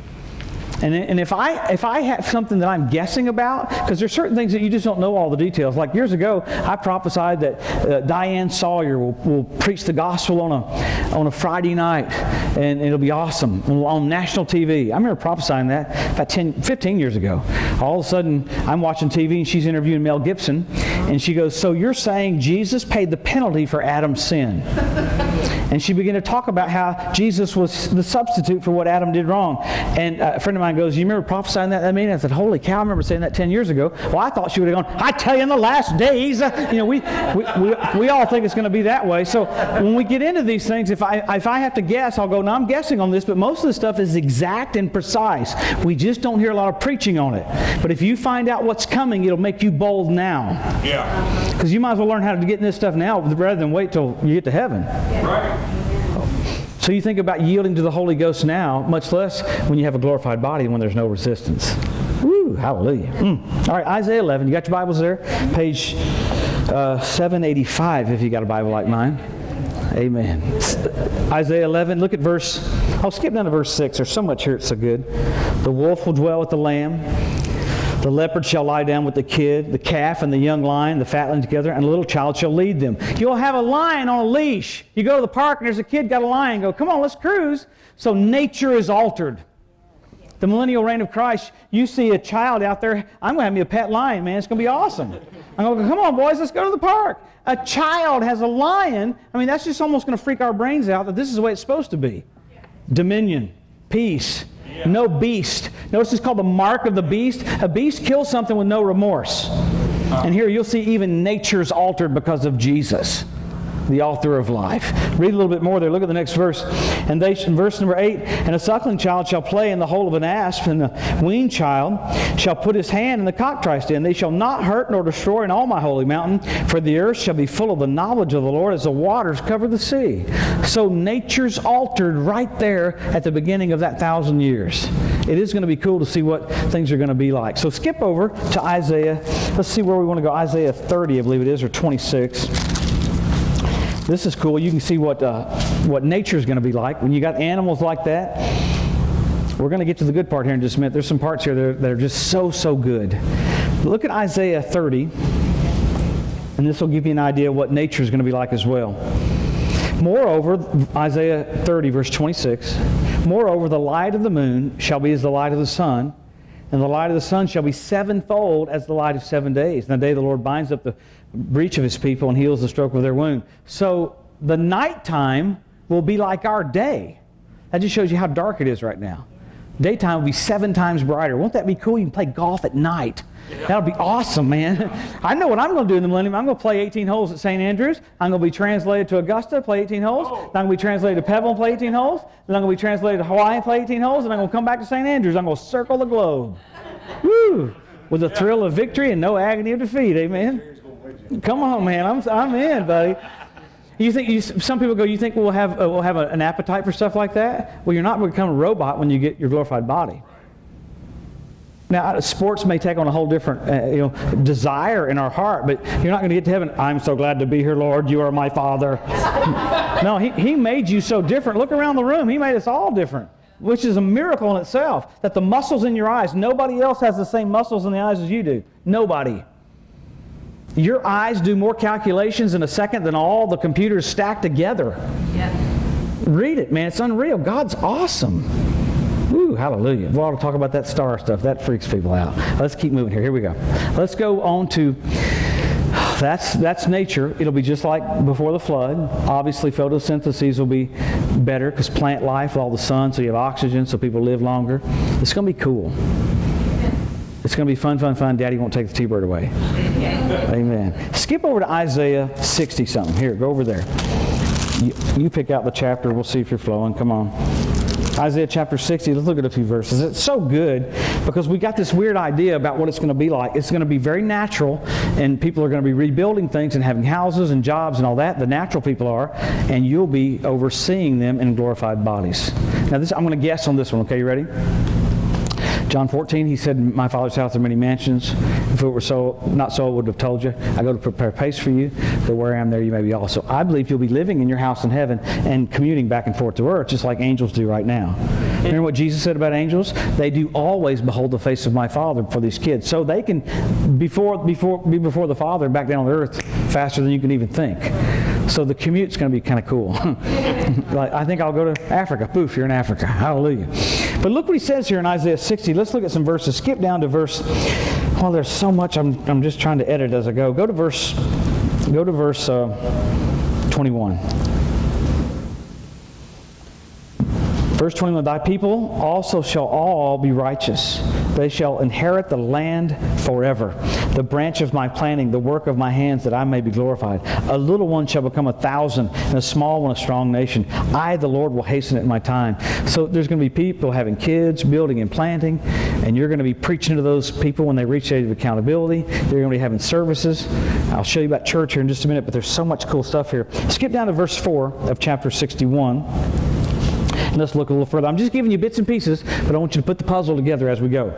And, and if, I, if I have something that I'm guessing about, because there's certain things that you just don't know all the details. Like years ago, I prophesied that uh, Diane Sawyer will, will preach the gospel on a, on a Friday night, and it'll be awesome on national TV. I remember prophesying that about 10, 15 years ago. All of a sudden, I'm watching TV, and she's interviewing Mel Gibson, and she goes, So you're saying Jesus paid the penalty for Adam's sin? And she began to talk about how Jesus was the substitute for what Adam did wrong. And a friend of mine goes, You remember prophesying that at that meeting? I said, Holy cow, I remember saying that 10 years ago. Well, I thought she would have gone, I tell you, in the last days. uh, You know, we, we, we, we all think it's going to be that way. So when we get into these things, if I, if I have to guess, I'll go, No, I'm guessing on this, but most of the stuff is exact and precise. We just don't hear a lot of preaching on it. But if you find out what's coming, it'll make you bold now. Yeah. Because you might as well learn how to get in this stuff now rather than wait till you get to heaven. Right. So you think about yielding to the Holy Ghost now, much less when you have a glorified body when there's no resistance. Woo, hallelujah. Mm. All right, Isaiah 11. You got your Bibles there? Page uh, 785 if you got a Bible like mine. Amen. Isaiah 11, look at verse, I'll skip down to verse 6. There's so much here, it's so good. The wolf will dwell with the lamb. The leopard shall lie down with the kid, the calf and the young lion, the fatling together, and a little child shall lead them. You'll have a lion on a leash. You go to the park and there's a kid got a lion. Go, come on, let's cruise. So nature is altered. The millennial reign of Christ, you see a child out there, I'm going to have me a pet lion, man. It's going to be awesome. I'm going to go, come on, boys, let's go to the park. A child has a lion. I mean, that's just almost going to freak our brains out that this is the way it's supposed to be. Dominion, peace, no beast. Notice it's called the mark of the beast. A beast kills something with no remorse. Uh-huh. And here you'll see even nature's altered because of Jesus, the author of life. Read a little bit more there. Look at the next verse. And they, verse number eight, and a suckling child shall play in the hole of an asp, and the weaned child shall put his hand in the cockatrice den. They shall not hurt nor destroy in all my holy mountain, for the earth shall be full of the knowledge of the Lord as the waters cover the sea. So nature's altered right there at the beginning of that thousand years. It is going to be cool to see what things are going to be like. So skip over to Isaiah. Let's see where we want to go. Isaiah 30, I believe it is, or 26. This is cool. You can see what, uh, what nature is going to be like when you got animals like that. We're going to get to the good part here in just a minute. There's some parts here that are, that are just so, so good. Look at Isaiah 30, and this will give you an idea of what nature is going to be like as well. Moreover, Isaiah 30, verse 26, Moreover, the light of the moon shall be as the light of the sun, and the light of the sun shall be sevenfold as the light of seven days. And the day the Lord binds up the breach of his people and heals the stroke of their wound. So the nighttime will be like our day. That just shows you how dark it is right now. Daytime will be seven times brighter. Won't that be cool? You can play golf at night. That'll be awesome, man. I know what I'm going to do in the millennium. I'm going to play 18 holes at St. Andrews. I'm going to be translated to Augusta, play 18 holes. Then I'm going to be translated to Pebble and play 18 holes. Then I'm going to be translated to Hawaii and play 18 holes. And I'm going to come back to St. Andrews. I'm going to circle the globe. Woo! With the thrill of victory and no agony of defeat. Amen. Come on, man. I'm, I'm in, buddy. You think you, some people go, you think we'll have, uh, we'll have a, an appetite for stuff like that? Well, you're not going to become a robot when you get your glorified body. Now, sports may take on a whole different uh, you know, desire in our heart, but you're not going to get to heaven. I'm so glad to be here, Lord. You are my Father. no, he, he made you so different. Look around the room. He made us all different, which is a miracle in itself. That the muscles in your eyes, nobody else has the same muscles in the eyes as you do. Nobody. Your eyes do more calculations in a second than all the computers stacked together. Yeah. Read it, man. It's unreal. God's awesome. Ooh, hallelujah. We ought to talk about that star stuff. That freaks people out. Let's keep moving here. Here we go. Let's go on to that's that's nature. It'll be just like before the flood. Obviously, photosynthesis will be better because plant life with all the sun, so you have oxygen, so people live longer. It's going to be cool. It's going to be fun, fun, fun. Daddy won't take the T-bird away. Amen. Skip over to Isaiah 60 something. Here, go over there. You, you pick out the chapter. We'll see if you're flowing. Come on. Isaiah chapter 60, let's look at a few verses. It's so good because we got this weird idea about what it's going to be like. It's going to be very natural, and people are going to be rebuilding things and having houses and jobs and all that. The natural people are, and you'll be overseeing them in glorified bodies. Now, this, I'm going to guess on this one. Okay, you ready? John 14, he said, My Father's house are many mansions. If it were so, not so, I would have told you. I go to prepare a place for you, that where I am there you may be also. I believe you'll be living in your house in heaven and commuting back and forth to earth, just like angels do right now. Remember what Jesus said about angels? They do always behold the face of my Father for these kids. So they can before, before, be before the Father back down on earth faster than you can even think. So the commute's going to be kind of cool. like, I think I'll go to Africa. Poof, you're in Africa. Hallelujah. But look what he says here in Isaiah 60. Let's look at some verses. Skip down to verse. Well, there's so much. I'm, I'm just trying to edit as I go. Go to verse. Go to verse uh, 21. Verse 21 Thy people also shall all be righteous, they shall inherit the land forever. The branch of my planting, the work of my hands, that I may be glorified. A little one shall become a thousand, and a small one a strong nation. I, the Lord, will hasten it in my time. So there's going to be people having kids, building and planting, and you're going to be preaching to those people when they reach the age of accountability. They're going to be having services. I'll show you about church here in just a minute, but there's so much cool stuff here. Skip down to verse 4 of chapter 61. Let's look a little further. I'm just giving you bits and pieces, but I want you to put the puzzle together as we go.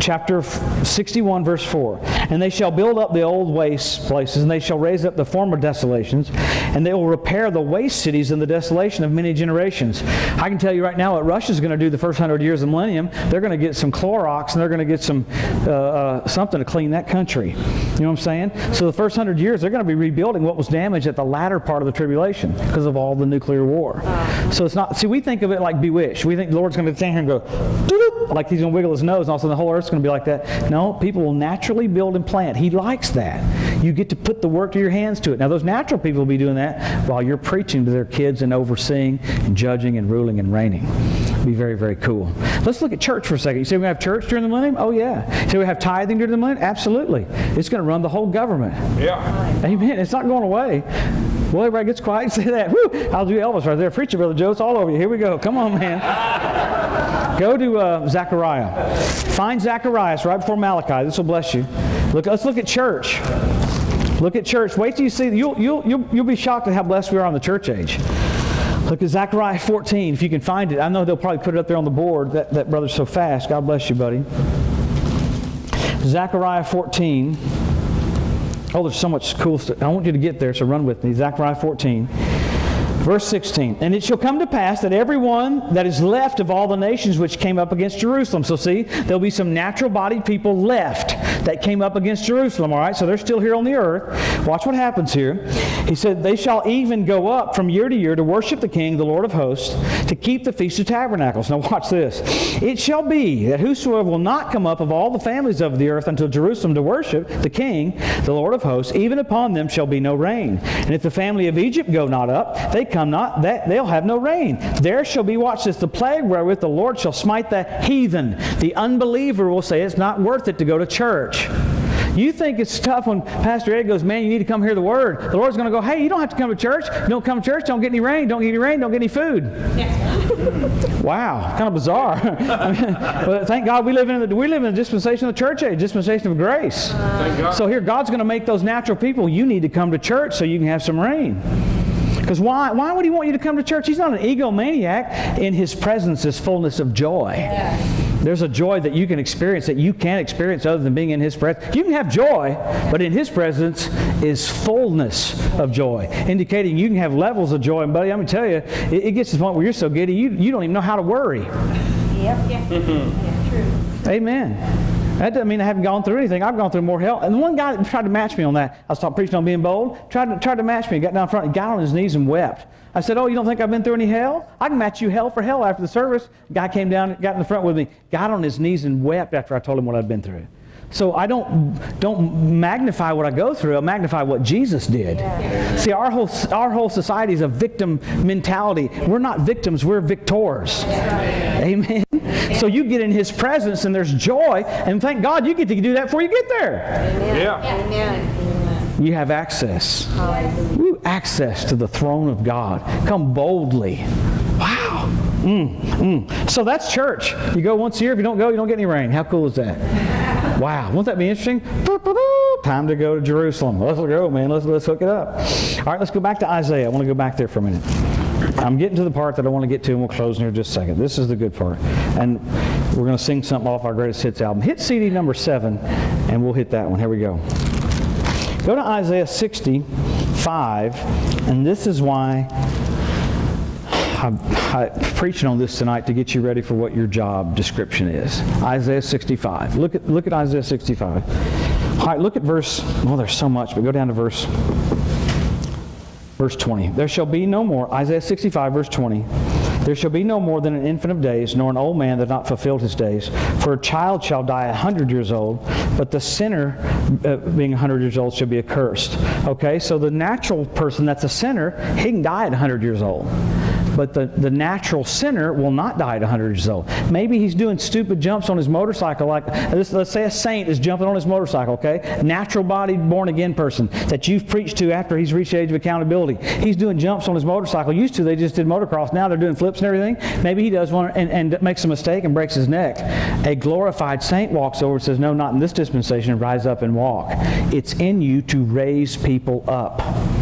Chapter 61, verse 4. And they shall build up the old waste places, and they shall raise up the former desolations, and they will repair the waste cities and the desolation of many generations. I can tell you right now what Russia's going to do the first hundred years of the millennium. They're going to get some Clorox, and they're going to get some uh, uh, something to clean that country. You know what I'm saying? So the first hundred years, they're going to be rebuilding what was damaged at the latter part of the tribulation because of all the nuclear war. So it's not. See, we think of it like bewitched. We think the Lord's going to stand here and go, like he's going to wiggle his nose, and all of a sudden the whole earth's going to be like that. No, people will naturally build and plant. He likes that. You get to put the work to your hands to it. Now, those natural people will be doing that while you're preaching to their kids and overseeing and judging and ruling and reigning. Be very, very cool. Let's look at church for a second. You say we have church during the millennium? Oh, yeah. So we have tithing during the millennium? Absolutely. It's going to run the whole government. Yeah. Amen. It's not going away. Well, everybody gets quiet and say that. Woo! I'll do Elvis right there. Preacher, Brother Joe. It's all over you. Here we go. Come on, man. Go to uh, Zechariah. Find Zacharias right before Malachi. This will bless you. Look, let's look at church. Look at church. Wait till you see. You'll, you'll, you'll, you'll be shocked at how blessed we are on the church age. Look at Zechariah 14, if you can find it. I know they'll probably put it up there on the board. That, that brother's so fast. God bless you, buddy. Zechariah 14. Oh, there's so much cool stuff. I want you to get there, so run with me. Zechariah 14. Verse 16, and it shall come to pass that everyone that is left of all the nations which came up against Jerusalem. So, see, there'll be some natural bodied people left that came up against Jerusalem, all right? So they're still here on the earth. Watch what happens here. He said, They shall even go up from year to year to worship the King, the Lord of hosts, to keep the Feast of Tabernacles. Now, watch this. It shall be that whosoever will not come up of all the families of the earth unto Jerusalem to worship the King, the Lord of hosts, even upon them shall be no rain. And if the family of Egypt go not up, they come not, that they'll have no rain. There shall be, watch this, the plague wherewith the Lord shall smite the heathen. The unbeliever will say it's not worth it to go to church. You think it's tough when Pastor Ed goes, man, you need to come hear the word. The Lord's going to go, hey, you don't have to come to church. You don't come to church, don't get any rain. Don't get any rain, don't get any food. wow, kind of bizarre. I mean, but thank God we live in the, we live in the dispensation of the church age, dispensation of grace. Thank God. So here, God's going to make those natural people. You need to come to church so you can have some rain. Because why, why would he want you to come to church? He's not an egomaniac. In his presence is fullness of joy. There's a joy that you can experience that you can't experience other than being in his presence. You can have joy, but in his presence is fullness of joy, indicating you can have levels of joy. And buddy, I'm going to tell you, it, it gets to the point where you're so giddy, you, you don't even know how to worry. Yep. Yeah. yeah. True. Amen. That doesn't mean I haven't gone through anything. I've gone through more hell. And the one guy tried to match me on that, I stopped preaching on being bold, tried to, tried to match me. Got down front, got on his knees and wept. I said, Oh, you don't think I've been through any hell? I can match you hell for hell after the service. Guy came down, got in the front with me, got on his knees and wept after I told him what I'd been through. So I don't don't magnify what I go through. I magnify what Jesus did. See, our whole our whole society is a victim mentality. We're not victims. We're victors. Amen. So you get in His presence and there's joy, and thank God you get to do that before you get there. Yeah. Amen. You have access. Woo, access to the throne of God. Come boldly. Wow. Mm, mm. So that's church. You go once a year. If you don't go, you don't get any rain. How cool is that? Wow. Won't that be interesting? Time to go to Jerusalem. Let's go, man. Let's, let's hook it up. All right, let's go back to Isaiah. I want to go back there for a minute. I'm getting to the part that I want to get to, and we'll close in here just a second. This is the good part. And we're going to sing something off our greatest hits album. Hit CD number seven, and we'll hit that one. Here we go. Go to Isaiah 65, and this is why I'm, preaching on this tonight to get you ready for what your job description is. Isaiah 65. Look at, look at Isaiah 65. All right, look at verse, well, there's so much, but go down to verse, verse 20. There shall be no more, Isaiah 65, verse 20. There shall be no more than an infant of days, nor an old man that not fulfilled his days. For a child shall die a hundred years old, but the sinner, uh, being a hundred years old, shall be accursed. Okay, so the natural person that's a sinner, he can die at a hundred years old. But the, the natural sinner will not die at 100 years old. Maybe he's doing stupid jumps on his motorcycle, like let's, let's say a saint is jumping on his motorcycle, okay? Natural bodied, born again person that you've preached to after he's reached the age of accountability. He's doing jumps on his motorcycle. Used to, they just did motocross. Now they're doing flips and everything. Maybe he does one and, and makes a mistake and breaks his neck. A glorified saint walks over and says, No, not in this dispensation, rise up and walk. It's in you to raise people up.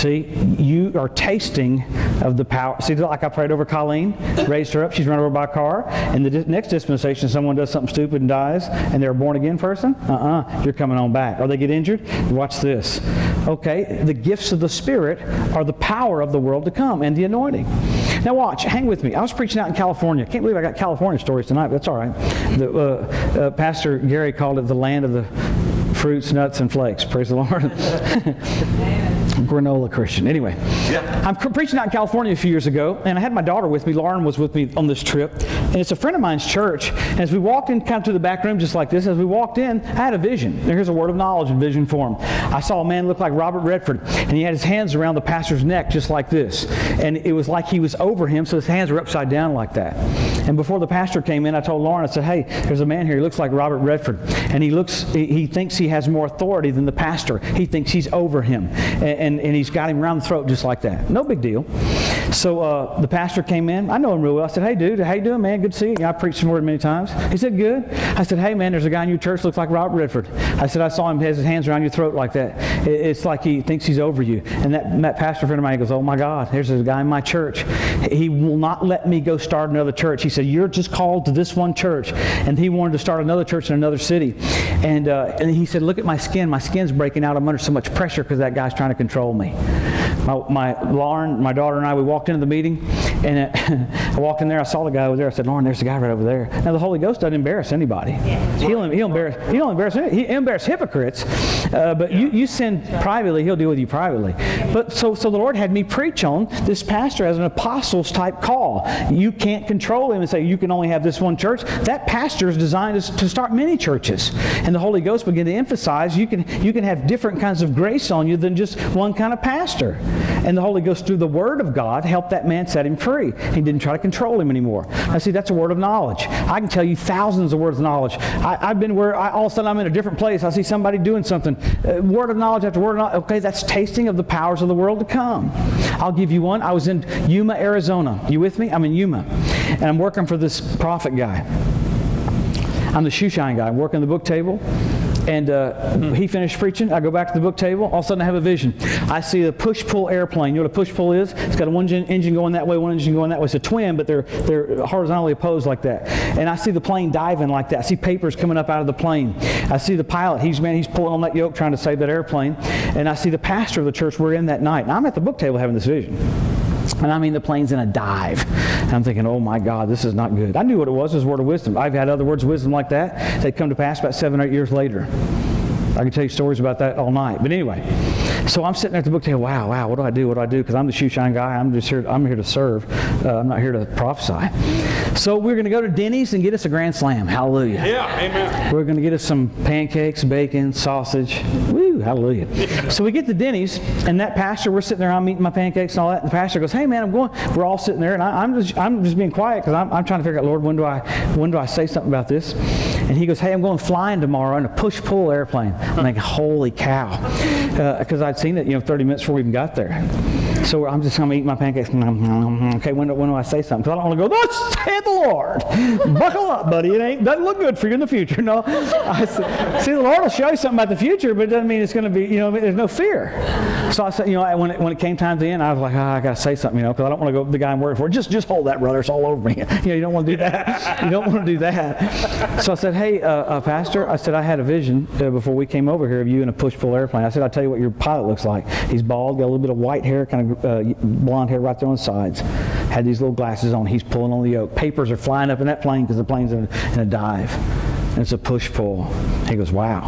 See, you are tasting of the power. See, like I prayed over Colleen, raised her up. She's run over by a car. And the next dispensation, someone does something stupid and dies, and they're a born again person. Uh-uh, you're coming on back. Or they get injured. Watch this. Okay, the gifts of the Spirit are the power of the world to come and the anointing. Now watch, hang with me. I was preaching out in California. Can't believe I got California stories tonight, but that's all right. The, uh, uh, Pastor Gary called it the land of the fruits, nuts, and flakes. Praise the Lord. granola Christian. Anyway, I'm cr- preaching out in California a few years ago, and I had my daughter with me. Lauren was with me on this trip, and it's a friend of mine's church. And as we walked in, kind of to the back room, just like this, as we walked in, I had a vision. And here's a word of knowledge and vision for him. I saw a man look like Robert Redford, and he had his hands around the pastor's neck, just like this. And it was like he was over him, so his hands were upside down like that. And before the pastor came in, I told Lauren, I said, "Hey, there's a man here. He looks like Robert Redford, and he looks. He, he thinks he has more authority than the pastor. He thinks he's over him, and, and, and he's got him around the throat just like that. No big deal. So uh, the pastor came in. I know him real well. I said, "Hey, dude, how you doing, man? Good to see you." Yeah, I preached some word many times. He said, "Good." I said, "Hey, man, there's a guy in your church looks like Robert Redford." I said, "I saw him has his hands around your throat like that. It, it's like he thinks he's over you." And that, that pastor friend of mine goes, "Oh my God, there's a guy in my church. He will not let me go start another church." He said, "You're just called to this one church," and he wanted to start another church in another city. And uh, and he said, "Look at my skin. My skin's breaking out. I'm under so much pressure because that guy's trying to control me." My, my Lauren, my daughter and I, we walked into the meeting, and uh, I walked in there. I saw the guy over there. I said, "Lauren, there's the guy right over there." Now the Holy Ghost doesn't embarrass anybody. He'll, he'll embarrass. He don't embarrass. He embarrass hypocrites. Uh, but you, you sin privately, he'll deal with you privately. But so so the Lord had me preach on this pastor as an apostles type call. You can't control him and say you can only have this one church. That pastor is designed to, to start many churches, and the Holy Ghost began to emphasize you can you can have different kinds of grace on you than just one kind of pastor. And the Holy Ghost, through the Word of God, helped that man set him free. He didn't try to control him anymore. I see that's a word of knowledge. I can tell you thousands of words of knowledge. I, have been where I, all of a sudden I'm in a different place. I see somebody doing something. Uh, word of knowledge after word of knowledge. Okay, that's tasting of the powers of the world to come. I'll give you one. I was in Yuma, Arizona. You with me? I'm in Yuma. And I'm working for this prophet guy. I'm the shoe shine guy. I'm working the book table. And uh, he finished preaching. I go back to the book table. All of a sudden, I have a vision. I see a push-pull airplane. You know what a push-pull is? It's got one engine, engine going that way, one engine going that way. It's a twin, but they're they're horizontally opposed like that. And I see the plane diving like that. I see papers coming up out of the plane. I see the pilot. He's man. He's pulling on that yoke, trying to save that airplane. And I see the pastor of the church we're in that night. And I'm at the book table having this vision. And I mean, the plane's in a dive. And I'm thinking, oh my God, this is not good. I knew what it was. It was word of wisdom. I've had other words of wisdom like that. They come to pass about seven or eight years later. I can tell you stories about that all night. But anyway, so I'm sitting there at the book table. Wow, wow, what do I do? What do I do? Because I'm the shoe shine guy. I'm just here. I'm here to serve. Uh, I'm not here to prophesy. So we're going to go to Denny's and get us a Grand Slam. Hallelujah. Yeah, amen. We're going to get us some pancakes, bacon, sausage. Woo, hallelujah. So we get to Denny's, and that pastor, we're sitting there, I'm eating my pancakes and all that. And the pastor goes, "Hey man, I'm going." We're all sitting there, and I, am just, I'm just being quiet because I'm, I'm trying to figure out, Lord, when do I, when do I say something about this? And he goes, "Hey, I'm going flying tomorrow in a push-pull airplane." I'm like, "Holy cow!" Because uh, I'd seen it, you know, 30 minutes before we even got there. So I'm just going to eat my pancakes. Okay, when do, when do I say something? Because I don't want to go, thus saith the Lord. Buckle up, buddy. It ain't doesn't look good for you in the future. No. I see, the Lord will show you something about the future, but it doesn't mean it's going to be, you know, there's no fear. So I said, you know, when it, when it came time to end, I was like, oh, I got to say something, you know, because I don't want to go the guy I'm working for. Just, just hold that, brother. It's all over me. you know, you don't want to do that. You don't want to do that. So I said, hey, uh, uh, Pastor, I said, I had a vision uh, before we came over here of you in a push-pull airplane. I said, I'll tell you what your pilot looks like. He's bald, got a little bit of white hair, kind of uh, blonde hair right there on the sides. Had these little glasses on. He's pulling on the yoke. Papers are flying up in that plane because the plane's in in a dive. And it's a push pull. He goes, wow.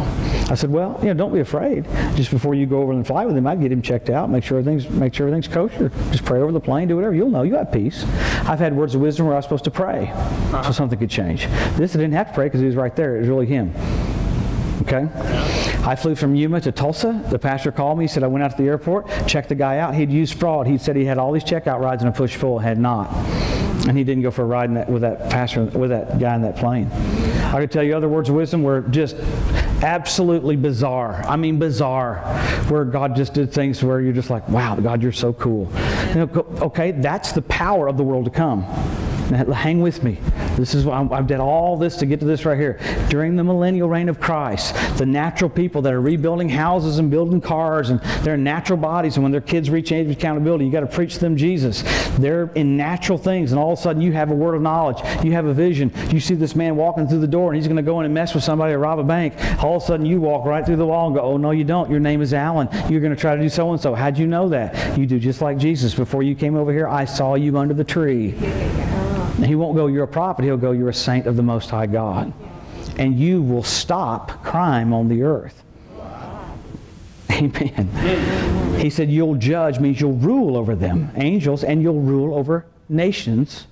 I said, well, you know, don't be afraid. Just before you go over and fly with him, I'd get him checked out, make sure everything's make sure everything's kosher. Just pray over the plane, do whatever. You'll know. You have peace. I've had words of wisdom where I was supposed to pray, so uh-huh. something could change. This I didn't have to pray because he was right there. It was really him. Okay? I flew from Yuma to Tulsa. The pastor called me. He said, I went out to the airport, checked the guy out. He'd used fraud. He said he had all these checkout rides in a push pull, had not. And he didn't go for a ride that, with that pastor, with that guy in that plane. I could tell you other words of wisdom were just absolutely bizarre. I mean, bizarre, where God just did things where you're just like, wow, God, you're so cool. You know, okay, that's the power of the world to come. Now, hang with me. This is I've done all this to get to this right here. During the millennial reign of Christ, the natural people that are rebuilding houses and building cars and they're natural bodies, and when their kids reach age of accountability, you got to preach them Jesus. They're in natural things, and all of a sudden you have a word of knowledge, you have a vision. You see this man walking through the door, and he's going to go in and mess with somebody or rob a bank. All of a sudden you walk right through the wall and go, "Oh no, you don't. Your name is Alan. You're going to try to do so and so. How'd you know that? You do just like Jesus. Before you came over here, I saw you under the tree." He won't go, You're a prophet. He'll go, You're a saint of the Most High God. And you will stop crime on the earth. Amen. He said, You'll judge means you'll rule over them, angels, and you'll rule over nations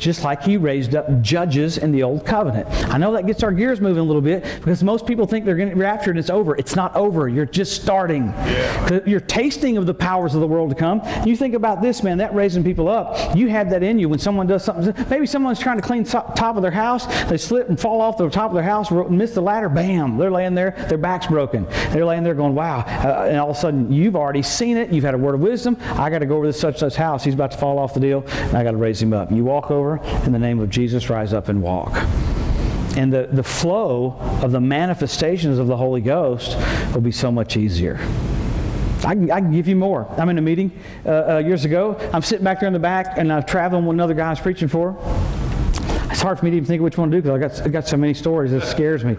just like he raised up judges in the old covenant. I know that gets our gears moving a little bit because most people think they're going getting raptured and it's over. It's not over. You're just starting. Yeah. You're tasting of the powers of the world to come. You think about this, man, that raising people up. You have that in you when someone does something. Maybe someone's trying to clean top of their house. They slip and fall off the top of their house, miss the ladder, bam, they're laying there, their back's broken. They're laying there going, wow. Uh, and all of a sudden, you've already seen it. You've had a word of wisdom. I got to go over to such such house. He's about to fall off the deal, and I got to raise him up. You walk over, in the name of Jesus, rise up and walk. And the, the flow of the manifestations of the Holy Ghost will be so much easier. I can, I can give you more. I'm in a meeting uh, uh, years ago. I'm sitting back there in the back, and I'm traveling with another guy I was preaching for. It's hard for me to even think which one to do because I got, I got so many stories. It scares me.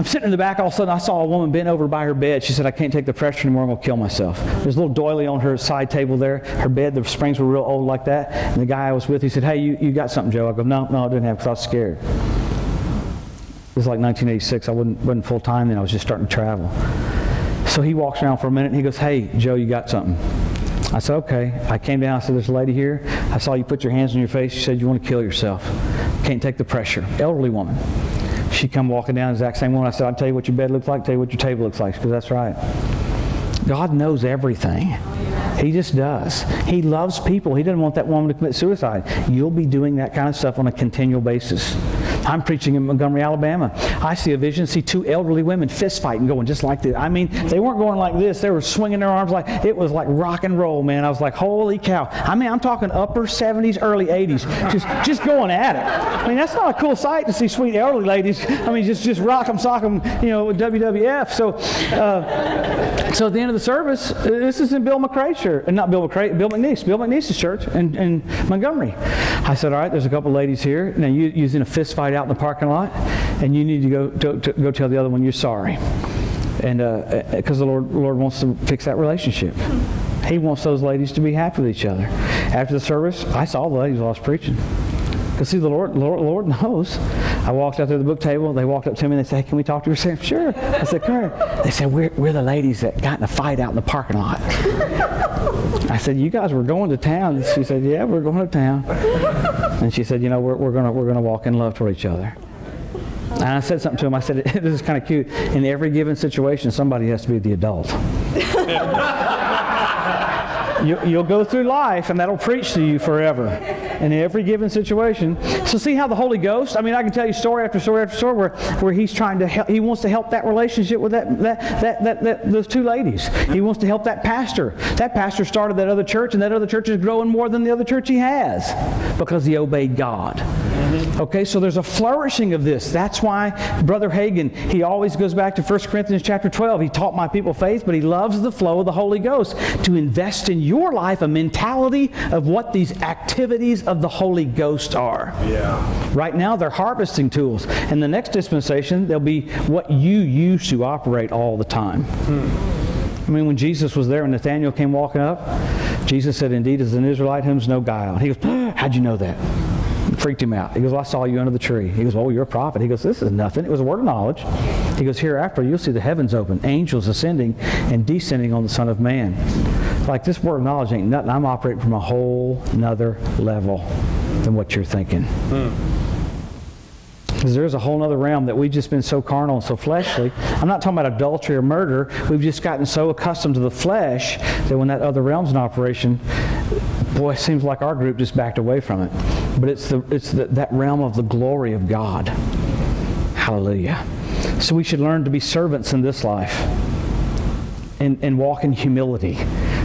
I'm sitting in the back, all of a sudden I saw a woman bent over by her bed. She said, I can't take the pressure anymore, I'm going to kill myself. There's a little doily on her side table there. Her bed, the springs were real old like that. And the guy I was with, he said, Hey, you, you got something, Joe? I go, No, no, I didn't have because I was scared. It was like 1986. I wasn't, wasn't full time then, I was just starting to travel. So he walks around for a minute and he goes, Hey, Joe, you got something. I said, okay. I came down. I said, there's a lady here. I saw you put your hands on your face. She said, you want to kill yourself. Can't take the pressure. Elderly woman. She come walking down, exact same one. I said, I'll tell you what your bed looks like, tell you what your table looks like, because that's right. God knows everything. He just does. He loves people. He doesn't want that woman to commit suicide. You'll be doing that kind of stuff on a continual basis. I'm preaching in Montgomery, Alabama. I see a vision, see two elderly women fist fighting going just like this. I mean, they weren't going like this. They were swinging their arms like, it was like rock and roll, man. I was like, holy cow. I mean, I'm talking upper 70s, early 80s, just, just going at it. I mean, that's not a cool sight to see sweet elderly ladies. I mean, just, just rock them, sock them, you know, with WWF. So, uh, so at the end of the service, this is in Bill McRae church, and not Bill McRae, Bill McNeese, Bill McNeese's church in, in Montgomery. I said, all right, there's a couple ladies here. Now, you using a fist fight out in the parking lot, and you need to go to, to go tell the other one you're sorry, and because uh, the Lord Lord wants to fix that relationship. He wants those ladies to be happy with each other. After the service, I saw the ladies while I was preaching. Because see, the Lord, Lord, Lord knows. I walked out to the book table. They walked up to me and they said, hey, can we talk to you? I said, sure. I said, come here. They said, we're, we're the ladies that got in a fight out in the parking lot. I said, you guys were going to town. She said, yeah, we're going to town. And she said, you know, we're, we're going we're gonna walk in love toward each other. And I said something to him. I said, this is kind of cute. In every given situation, somebody has to be the adult. you, will go through life, and that'll preach to you forever in every given situation. So see how the Holy Ghost, I mean, I can tell you story after story after story where, where he's trying to help, he wants to help that relationship with that, that, that, that, that those two ladies. He wants to help that pastor. That pastor started that other church, and that other church is growing more than the other church he has because he obeyed God. Okay, so there's a flourishing of this. That's why Brother Hagin, he always goes back to 1 Corinthians chapter 12. He taught my people faith, but he loves the flow of the Holy Ghost to invest in your life a mentality of what these activities of the Holy Ghost are. Yeah. Right now, they're harvesting tools. In the next dispensation, they'll be what you use to operate all the time. Hmm. I mean, when Jesus was there and Nathaniel came walking up, Jesus said, Indeed, as an Israelite whom's no guile. He goes, How'd you know that? Freaked him out. He goes, well, I saw you under the tree. He goes, oh, you're a prophet. He goes, this is nothing. It was a word of knowledge. He goes, hereafter you'll see the heavens open, angels ascending and descending on the Son of Man. Like this word of knowledge ain't nothing. I'm operating from a whole nother level than what you're thinking. Hmm. Because there's a whole other realm that we've just been so carnal and so fleshly. I'm not talking about adultery or murder. We've just gotten so accustomed to the flesh that when that other realm's in operation, boy, it seems like our group just backed away from it. But it's, the, it's the, that realm of the glory of God. Hallelujah. So we should learn to be servants in this life and, and walk in humility.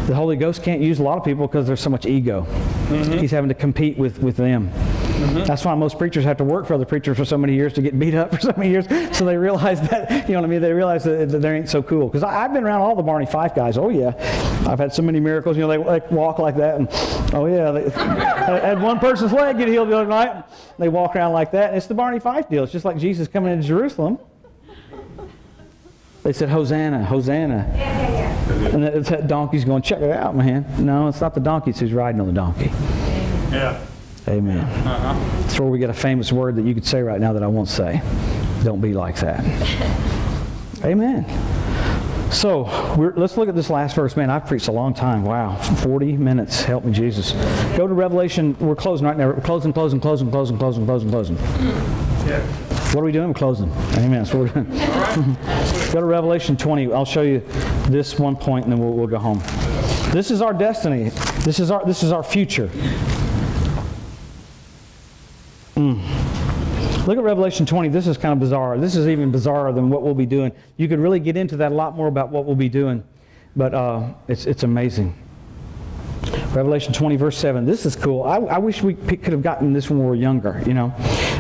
The Holy Ghost can't use a lot of people because there's so much ego. Mm-hmm. He's having to compete with, with them. Mm-hmm. That's why most preachers have to work for other preachers for so many years to get beat up for so many years. So they realize that, you know what I mean? They realize that, that they ain't so cool. Because I've been around all the Barney Fife guys. Oh, yeah. I've had so many miracles. You know, they like, walk like that. And, oh, yeah. They, I had one person's leg get healed the other night. They walk around like that. And it's the Barney Fife deal. It's just like Jesus coming into Jerusalem. They said, Hosanna, Hosanna. Yeah, yeah, yeah. And that, that donkey's going, check it out, man. No, it's not the donkey, it's who's riding on the donkey. Yeah. Amen. Uh-huh. That's where we get a famous word that you could say right now that I won't say. Don't be like that. Amen. So we're, let's look at this last verse. Man, I've preached a long time. Wow, 40 minutes. Help me, Jesus. Go to Revelation. We're closing right now. We're closing, closing, closing, closing, closing, closing, closing. Yeah. What are we doing? We're closing. Amen. That's what we're doing. go to Revelation 20. I'll show you this one point, and then we'll, we'll go home. This is our destiny. This is our this is our future. Mm. Look at Revelation 20. This is kind of bizarre. This is even bizarrer than what we'll be doing. You could really get into that a lot more about what we'll be doing, but uh, it's it's amazing. Revelation 20, verse 7. This is cool. I, I wish we could have gotten this when we were younger, you know.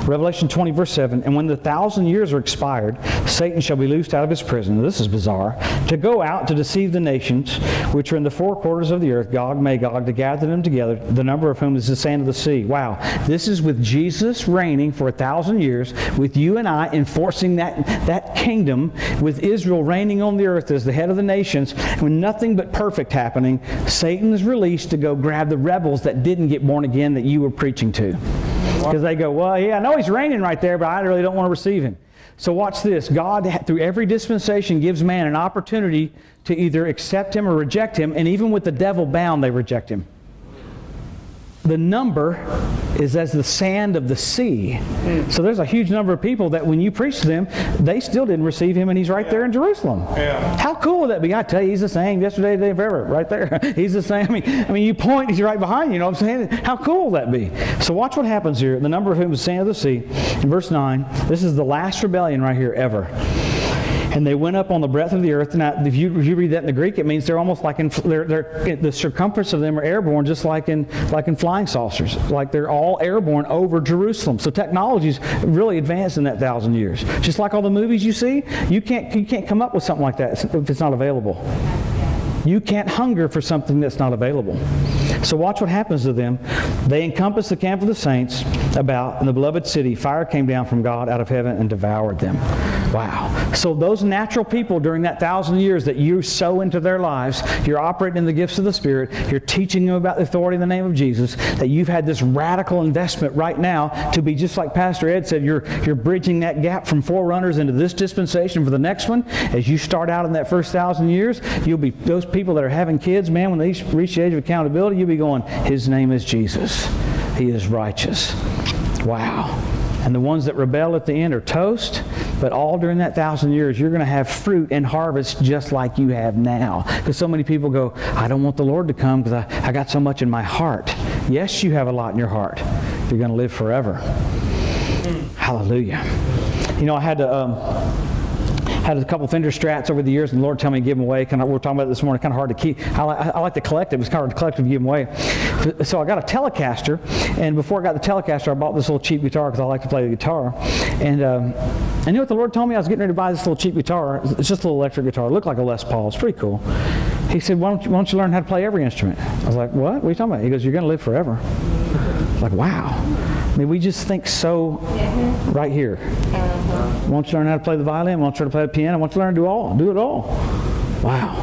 Revelation 20, verse 7. And when the thousand years are expired, Satan shall be loosed out of his prison. This is bizarre. To go out to deceive the nations which are in the four quarters of the earth, Gog, Magog, to gather them together, the number of whom is the sand of the sea. Wow. This is with Jesus reigning for a thousand years, with you and I enforcing that, that kingdom, with Israel reigning on the earth as the head of the nations, when nothing but perfect happening, Satan is released to go grab the rebels that didn't get born again that you were preaching to. Because they go, well, yeah, I know he's reigning right there, but I really don't want to receive him. So watch this. God, through every dispensation, gives man an opportunity to either accept him or reject him, and even with the devil bound, they reject him. The number is as the sand of the sea. Hmm. So there's a huge number of people that when you preach to them, they still didn't receive him, and he's right there in Jerusalem. Yeah. How cool would that be? I tell you, he's the same yesterday, today, forever, right there. He's the same. I mean, I mean, you point, he's right behind you. You know what I'm saying? How cool would that be? So watch what happens here. The number of whom is sand of the sea. In verse 9, this is the last rebellion right here ever. And they went up on the breadth of the earth. Now, if you, if you read that in the Greek, it means they're almost like in, they're, they're, the circumference of them are airborne, just like in, like in flying saucers. Like they're all airborne over Jerusalem. So technology's really advanced in that thousand years. Just like all the movies you see, you can't, you can't come up with something like that if it's not available. You can't hunger for something that's not available. So watch what happens to them. They encompassed the camp of the saints about in the beloved city. Fire came down from God out of heaven and devoured them. Wow. So those natural people during that thousand years that you sow into their lives, you're operating in the gifts of the Spirit, you're teaching them about the authority in the name of Jesus, that you've had this radical investment right now to be just like Pastor Ed said, you're, you're bridging that gap from forerunners into this dispensation for the next one. As you start out in that first thousand years, you'll be those people that are having kids, man, when they reach the age of accountability, you'll be going, His name is Jesus. He is righteous. Wow. And the ones that rebel at the end are toast, but all during that thousand years, you're going to have fruit and harvest just like you have now. Because so many people go, I don't want the Lord to come because I, I got so much in my heart. Yes, you have a lot in your heart. You're going to live forever. Hallelujah. You know, I had to. Um, had a couple Fender Strats over the years, and the Lord told me to give them away. Kind of, we were talking about it this morning. Kind of hard to keep. I, I like to collect them. It's kind of hard to collect them, give them away. So I got a Telecaster, and before I got the Telecaster, I bought this little cheap guitar because I like to play the guitar. And um, I knew what the Lord told me. I was getting ready to buy this little cheap guitar. It's just a little electric guitar. It looked like a Les Paul. It's pretty cool. He said, why don't, you, why don't you learn how to play every instrument? I was like, what? What are you talking about? He goes, you're going to live forever. I was like, wow. I mean, we just think so right here. Want you learn how to play the violin? Want you to play the piano? Want you learn to do all? Do it all. Wow.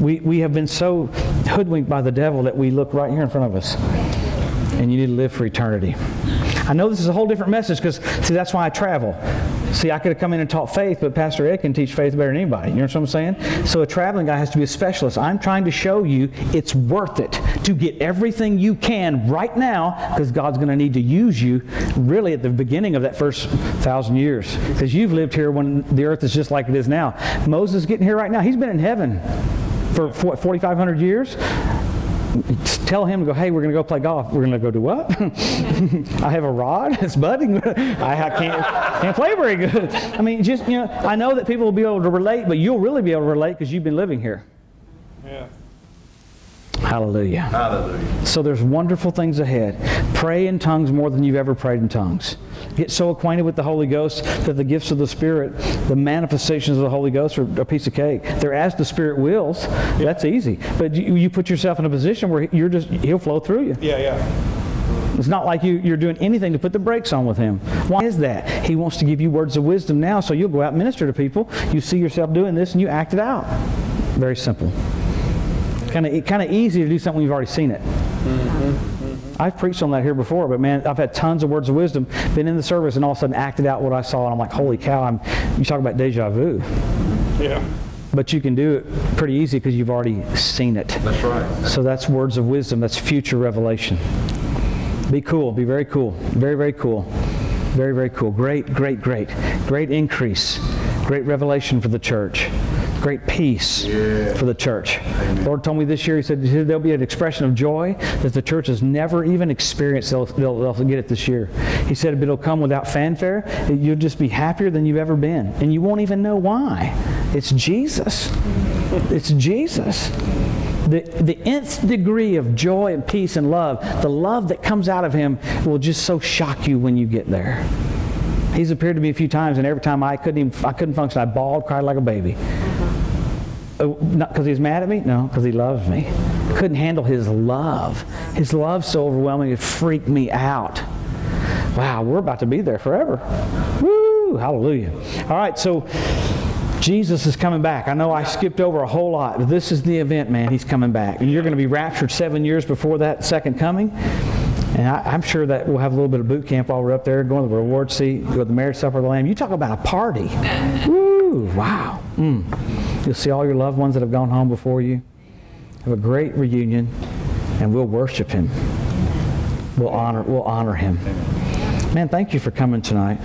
We, we have been so hoodwinked by the devil that we look right here in front of us. And you need to live for eternity. I know this is a whole different message because, see, that's why I travel. See, I could have come in and taught faith, but Pastor Ed can teach faith better than anybody. You know what I'm saying? So a traveling guy has to be a specialist. I'm trying to show you it's worth it to get everything you can right now because God's going to need to use you really at the beginning of that first thousand years. Because you've lived here when the earth is just like it is now. Moses getting here right now. He's been in heaven for 4,500 years tell him to go, hey, we're going to go play golf. We're going to go do what? I have a rod. It's budding. I, I, can't, can't play very good. I mean, just, you know, I know that people will be able to relate, but you'll really be able to relate because you've been living here. Yeah. Hallelujah. Hallelujah. So there's wonderful things ahead. Pray in tongues more than you've ever prayed in tongues. Get so acquainted with the Holy Ghost that the gifts of the Spirit, the manifestations of the Holy Ghost are a piece of cake. They're as the Spirit wills. That's easy. But you, you put yourself in a position where you're just, He'll flow through you. Yeah, yeah. It's not like you, you're doing anything to put the brakes on with him. Why is that? He wants to give you words of wisdom now, so you'll go out and minister to people. You see yourself doing this and you act it out. Very simple. Kind of kind of easy to do something when you've already seen it. Mm-hmm. I've preached on that here before, but man, I've had tons of words of wisdom, been in the service, and all of a sudden acted out what I saw, and I'm like, holy cow! I'm, you talk about deja vu. Yeah. But you can do it pretty easy because you've already seen it. That's right. So that's words of wisdom. That's future revelation. Be cool. Be very cool. Very, very cool. Very, very cool. Great, great, great. Great increase. Great revelation for the church. Great peace for the church. Lord told me this year, He said there'll be an expression of joy that the church has never even experienced. They'll, they'll, they'll get it this year. He said it'll come without fanfare. You'll just be happier than you've ever been. And you won't even know why. It's Jesus. It's Jesus. The, the nth degree of joy and peace and love, the love that comes out of him will just so shock you when you get there. He's appeared to me a few times, and every time I couldn't even, I couldn't function. I bawled, cried like a baby. Uh, not because he's mad at me, no, because he loves me. Couldn't handle his love. His love so overwhelming it freaked me out. Wow, we're about to be there forever. Woo! Hallelujah. All right, so Jesus is coming back. I know I skipped over a whole lot, but this is the event, man. He's coming back. And you're going to be raptured seven years before that second coming. And I, am sure that we'll have a little bit of boot camp while we're up there, going to the reward seat, go to the marriage supper of the Lamb. You talk about a party. Woo! Wow. Mm. You'll see all your loved ones that have gone home before you. Have a great reunion, and we'll worship Him. We'll honor, we'll honor Him. Man, thank you for coming tonight.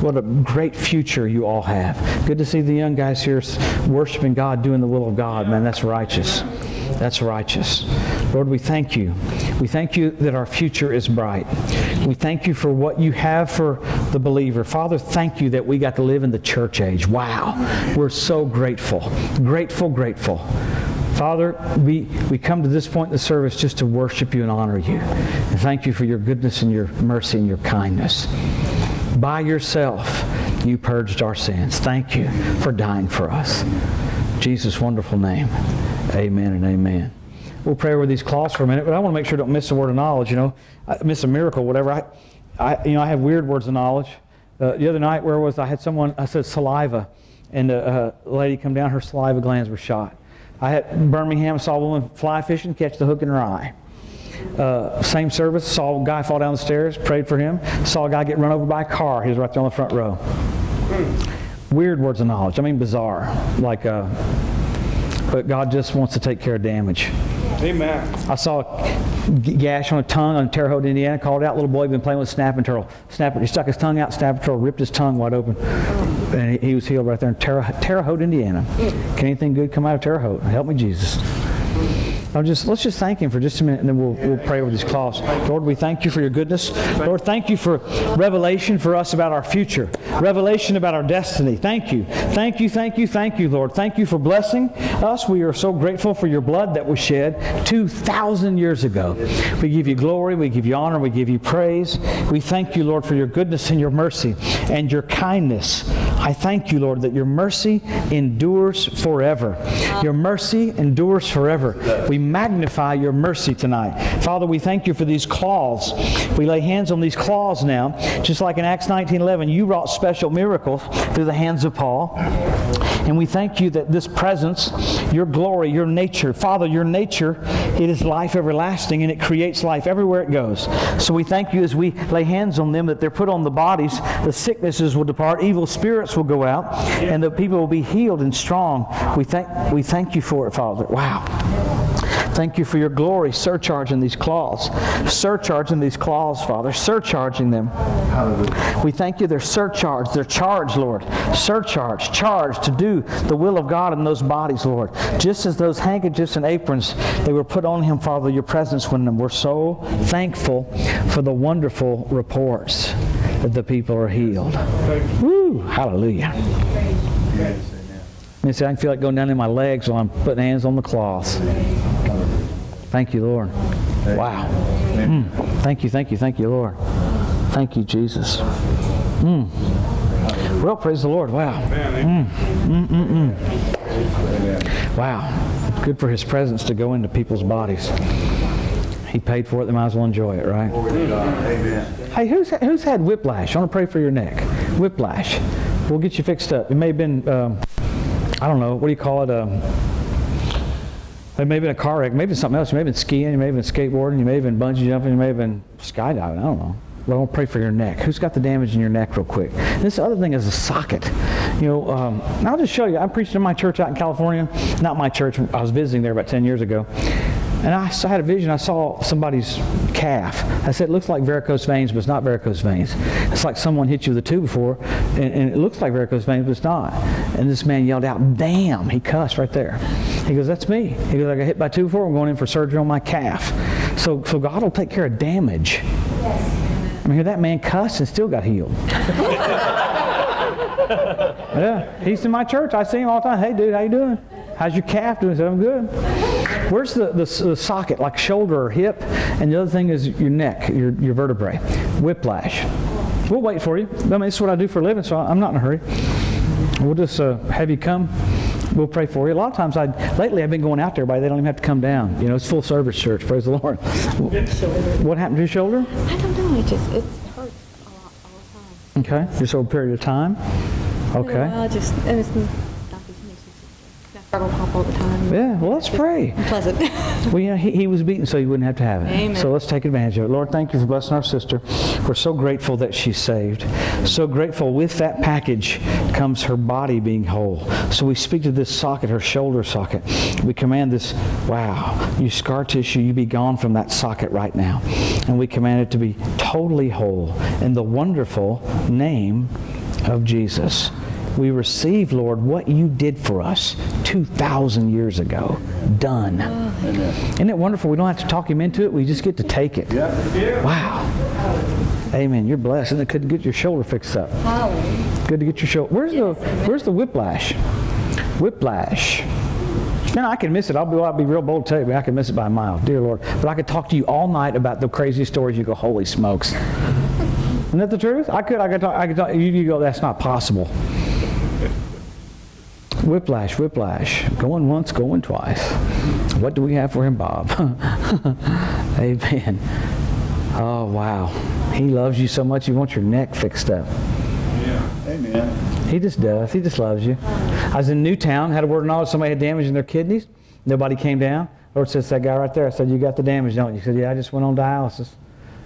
What a great future you all have. Good to see the young guys here worshiping God, doing the will of God. Man, that's righteous. That's righteous. Lord, we thank you. We thank you that our future is bright. We thank you for what you have for the believer. Father, thank you that we got to live in the church age. Wow. We're so grateful. Grateful, grateful. Father, we, we come to this point in the service just to worship you and honor you. And thank you for your goodness and your mercy and your kindness. By yourself, you purged our sins. Thank you for dying for us. Jesus' wonderful name. Amen and amen. We'll pray over these cloths for a minute, but I want to make sure I don't miss a word of knowledge, you know, I miss a miracle, whatever. I, I, you know, I have weird words of knowledge. Uh, the other night, where was I? had someone, I said saliva, and a, a lady come down, her saliva glands were shot. I had Birmingham, saw a woman fly fishing, catch the hook in her eye. Uh, same service, saw a guy fall down the stairs, prayed for him. Saw a guy get run over by a car. He was right there on the front row. Weird words of knowledge. I mean, bizarre. Like, uh, but God just wants to take care of damage. Amen. I saw a gash on a tongue on Terre Haute, Indiana. Called out, little boy been playing with a snapping turtle. Snapper, he stuck his tongue out. Snapping turtle ripped his tongue wide open, and he, he was healed right there in Terre, Terre Haute, Indiana. Can anything good come out of Terre Haute? Help me, Jesus. I'm just let's just thank Him for just a minute, and then we'll, we'll pray over these cloths. Lord, we thank you for your goodness. Lord, thank you for revelation for us about our future, revelation about our destiny. Thank you, thank you, thank you, thank you, Lord. Thank you for blessing us. We are so grateful for your blood that was shed two thousand years ago. We give you glory, we give you honor, we give you praise. We thank you, Lord, for your goodness and your mercy and your kindness. I thank you, Lord, that your mercy endures forever. Your mercy endures forever. We magnify your mercy tonight. Father, we thank you for these cloths. We lay hands on these cloths now, just like in Acts 19:11, you wrought special miracles through the hands of Paul. And we thank you that this presence, your glory, your nature, Father, your nature, it is life everlasting and it creates life everywhere it goes. So we thank you as we lay hands on them that they're put on the bodies, the sicknesses will depart, evil spirits will go out, and the people will be healed and strong. We thank, we thank you for it, Father. Wow. Thank you for your glory, surcharging these cloths. Surcharging these cloths, Father. Surcharging them. Hallelujah. We thank you they're surcharged. They're charged, Lord. Surcharged, charged to do the will of God in those bodies, Lord. Just as those handkerchiefs and aprons, they were put on him, Father, your presence when them. We're so thankful for the wonderful reports that the people are healed. Woo! Hallelujah. See, I can feel it going down in my legs while I'm putting hands on the cloths. Thank you, Lord. Wow. Mm. Thank you, thank you, thank you, Lord. Thank you, Jesus. Mm. Well, praise the Lord. Wow. Mm. Mm, mm, mm. Wow. Good for his presence to go into people's bodies. He paid for it, they might as well enjoy it, right? Hey, who's, who's had whiplash? I want to pray for your neck. Whiplash. We'll get you fixed up. It may have been, um, I don't know, what do you call it? Um, it may have been a car wreck, maybe something else. You may have been skiing, you may have been skateboarding, you may have been bungee jumping, you may have been skydiving. I don't know. Well, I want to pray for your neck. Who's got the damage in your neck, real quick? This other thing is a socket. You know, um, I'll just show you. I preached in my church out in California. Not my church. I was visiting there about 10 years ago. And I, I had a vision. I saw somebody's calf. I said, it looks like varicose veins, but it's not varicose veins. It's like someone hit you with a two before, and, and, it looks like varicose veins, but it's not. And this man yelled out, damn. He cussed right there. He goes, that's me. He goes, I got hit by two before. I'm going in for surgery on my calf. So, so God will take care of damage. Yes. I mean, that man cussed and still got healed. yeah, he's in my church. I see him all the time. Hey, dude, how you doing? How's your calf doing? I said, I'm good. Where's the, the, the, socket, like shoulder or hip? And the other thing is your neck, your, your vertebrae. Whiplash. We'll wait for you. I mean, this is what I do for a living, so I'm not in a hurry. We'll just uh, have you come. We'll pray for you. A lot of times, I lately I've been going out there, by they don't even have to come down. You know, it's full service church. Praise the Lord. What happened to your shoulder? I don't know. It just it hurts a lot all the time. Okay, just over a period of time. Okay. Well, just and it's struggle all the time. Yeah, well, let's pray. Pleasant. well, you know, he, he was beaten so you wouldn't have to have it. Amen. So let's take advantage of it. Lord, thank you for blessing our sister. We're so grateful that she's saved. So grateful with that package comes her body being whole. So we speak to this socket, her shoulder socket. We command this, wow, you scar tissue, you be gone from that socket right now. And we command it to be totally whole in the wonderful name of Jesus we receive, Lord, what you did for us 2,000 years ago. Done. Isn't it wonderful? We don't have to talk him into it. We just get to take it. Wow. Amen. You're blessed. And it couldn't get your shoulder fixed up. Good to get your shoulder. Where's the Where's the whiplash? Whiplash. Man, I can miss it. I'll be, I'll be real bold to tell you, but I can miss it by a mile, dear Lord. But I could talk to you all night about the crazy stories. You go, holy smokes. Isn't that the truth? I could, I could talk, I could talk, you, you go, that's not possible. Whiplash, whiplash. Going once, going twice. What do we have for him, Bob? Amen. Oh, wow. He loves you so much, he wants your neck fixed up. Yeah. Amen. He just does. He just loves you. I was in Newtown, had a word of knowledge somebody had damage in their kidneys. Nobody came down. Lord says, that guy right there. I said, you got the damage, don't you? He said, yeah, I just went on dialysis.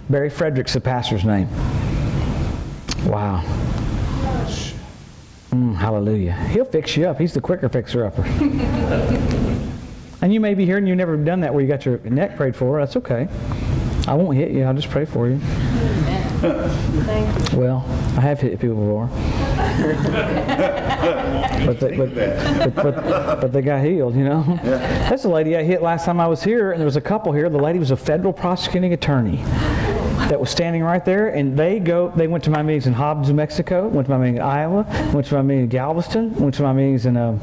Barry Fredericks, the pastor's name. Wow. Mm, hallelujah. He'll fix you up. He's the quicker fixer-upper. and you may be here and you've never done that where you got your neck prayed for. That's okay. I won't hit you. I'll just pray for you. Well, I have hit people before. but, they, but, but, but, but, they got healed, you know. That's the lady I hit last time I was here, and there was a couple here. The lady was a federal prosecuting attorney that was standing right there, and they go. They went to my meetings in Hobbs, New Mexico. Went to my meeting in Iowa. Went to my meeting in Galveston. Went to my meetings in uh,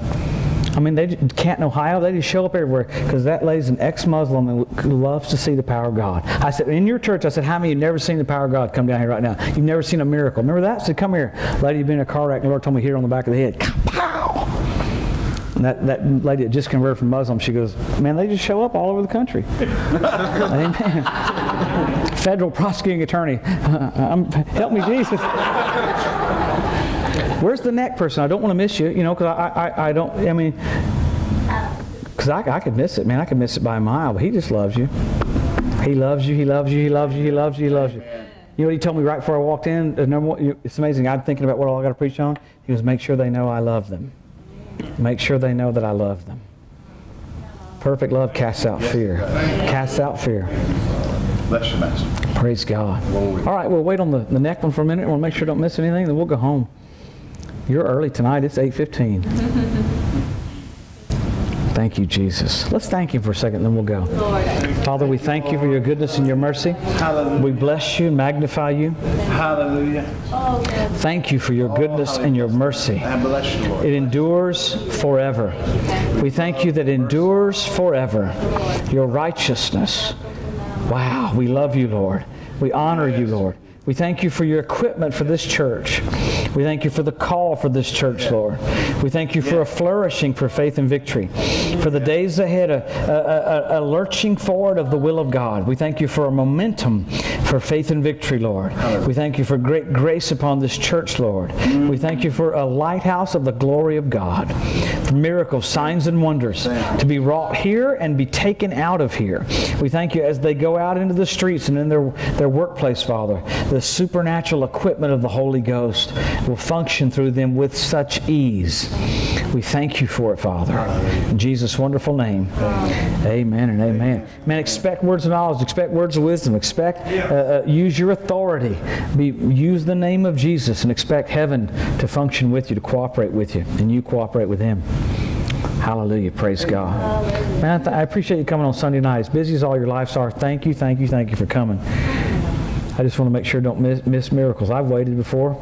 I mean, they Canton, Ohio, they just show up everywhere because that lady's an ex-Muslim and loves to see the power of God. I said, in your church, I said, how many of you never seen the power of God come down here right now? You've never seen a miracle. Remember that? I said, come here. Lady, you've been in a car wreck. The Lord told me here on the back of the head. And that, that lady that just converted from Muslim, she goes, man, they just show up all over the country. Amen. Federal prosecuting attorney, um, help me, Jesus. Where's the neck person? I don't want to miss you, you know, because I, I, I don't, I mean, because I, I could miss it, man. I could miss it by a mile, but he just loves you. He loves you, he loves you, he loves you, he loves you, he loves you. You know what he told me right before I walked in? Number one, it's amazing. I'm thinking about what all I got to preach on. He goes, make sure they know I love them. Make sure they know that I love them. Perfect love casts out fear. Casts out fear. Bless you, Master. Praise God. All right, we'll wait on the, the neck one for a minute. We'll make sure don't miss anything, then we'll go home. You're early tonight. It's 8.15. Thank you, Jesus. Let's thank Him for a second, then we'll go. Father, we thank you for your goodness and your mercy. Hallelujah. We bless you, magnify you. Hallelujah. Thank you for your oh, goodness and your mercy. You, Lord. It endures forever. We thank you that endures forever. Your righteousness. Wow, we love you, Lord. We honor you, Lord. We thank you for your equipment for this church. We thank you for the call for this church, Lord. We thank you for a flourishing for faith and victory. For the days ahead, a, a, a, a lurching forward of the will of God. We thank you for a momentum for faith and victory, Lord. We thank you for great grace upon this church, Lord. We mm-hmm. thank you for a lighthouse of the glory of God. For miracles, signs, and wonders to be wrought here and be taken out of here. We thank you as they go out into the streets and in their, their workplace, Father. The supernatural equipment of the Holy Ghost will function through them with such ease. We thank you for it, Father. In Jesus' wonderful name. Amen and amen. Man, expect words of knowledge, expect words of wisdom, expect, uh, uh, use your authority. Be, use the name of Jesus and expect heaven to function with you, to cooperate with you, and you cooperate with Him. Hallelujah. Praise God. Man, I, I appreciate you coming on Sunday night. As busy as all your lives are, thank you, thank you, thank you for coming. I just want to make sure I don't miss, miss miracles. I've waited before.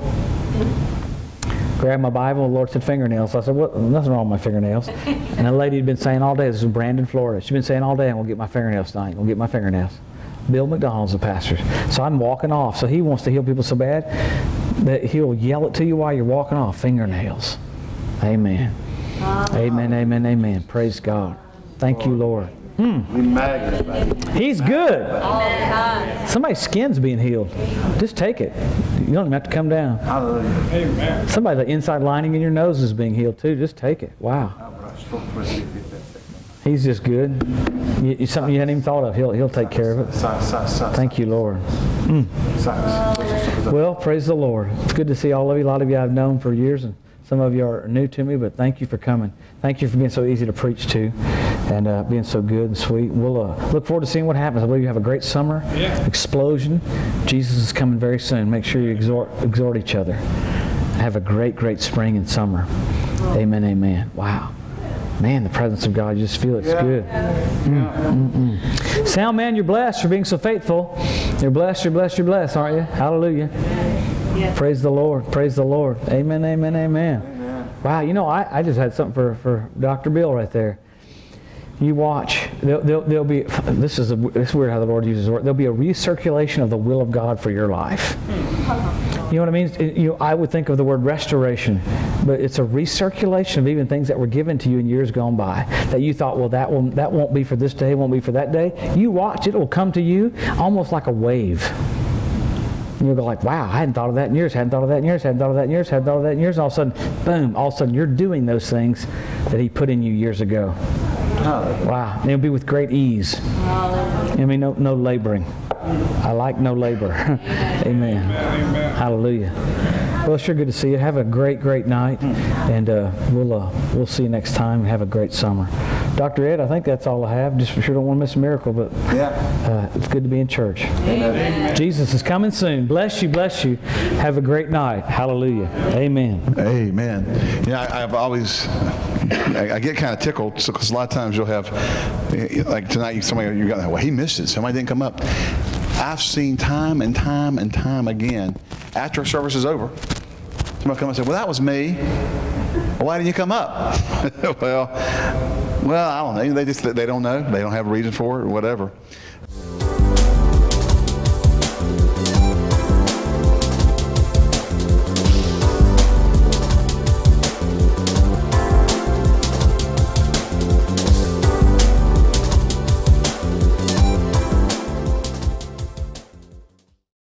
Grabbed my Bible, the Lord said fingernails. I said, what? Nothing wrong with my fingernails. And a lady had been saying all day, this is Brandon, Florida. She'd been saying all day, I'm going to get my fingernails done. I'm going to get my fingernails. Bill McDonald's the pastor. So I'm walking off. So he wants to heal people so bad that he'll yell it to you while you're walking off. Fingernails. Amen. Amen, amen, amen. Praise God. Thank you, Lord. We magnify. He's good. Somebody's skin's being healed. Just take it. You don't even have to come down. Hallelujah. Amen. Somebody, the inside lining in your nose is being healed too. Just take it. Wow. He's just good. You, you- something you hadn't even thought of. He'll, he'll take care of it. Thank you, Lord. Mm. Well, praise the Lord. It's good to see all of you. A lot of you I've known for years, and some of you are new to me, but thank you for coming. Thank you for being so easy to preach to and uh, being so good and sweet. We'll uh, look forward to seeing what happens. I believe you have a great summer. Yeah. Explosion. Jesus is coming very soon. Make sure you exhort, exhort each other. Have a great, great spring and summer. Amen, amen. Wow. Man, the presence of God, you just feel it's good. Mm, mm, mm. Sound man, you're blessed for being so faithful. You're blessed, you're blessed, you're blessed, aren't you? Hallelujah. Praise the Lord. Praise the Lord. Amen, amen, amen. Wow, you know, I, I just had something for, for Dr. Bill right there. You watch. There'll, there'll, there'll be, this is, a, this is weird how the Lord uses the word. There'll be a recirculation of the will of God for your life. You know what I mean? It- you I would think of the word restoration, but it's a recirculation of even things that were given to you in years gone by that you thought, well, that will that won't be for this day, won't be for that day. You watch it; will come to you almost like a wave. You'll go like, wow, I hadn't thought of that in years, hadn't thought of that in years, hadn't thought of that in years, hadn't thought of that in years. And all of a sudden, boom, all of a sudden you're doing those things that he put in you years ago. Wow. And it'll be with great ease. I mean, no, no laboring. I like no labor. Amen. Hallelujah. Well, it's sure good to see you. Have a great, great night, and uh, we'll uh, we'll see you next time. Have a great summer, Dr. Ed. I think that's all I have. Just for sure, don't want to miss a miracle, but Yeah. uh, it's good to be in church. Jesus is coming soon. Bless you, bless you. Have a great night. Hallelujah. Amen. Amen. Yeah, I, I've always, I, I get kind of tickled because a lot of times you'll have, like tonight, somebody you got, well, he missed it. Somebody didn't come up. I've seen time and time and time again after a service is over, somebody come and say, well, that was me. Why didn't you come up? well, well, I don't know. They just they don't know. They don't have a reason for it or whatever.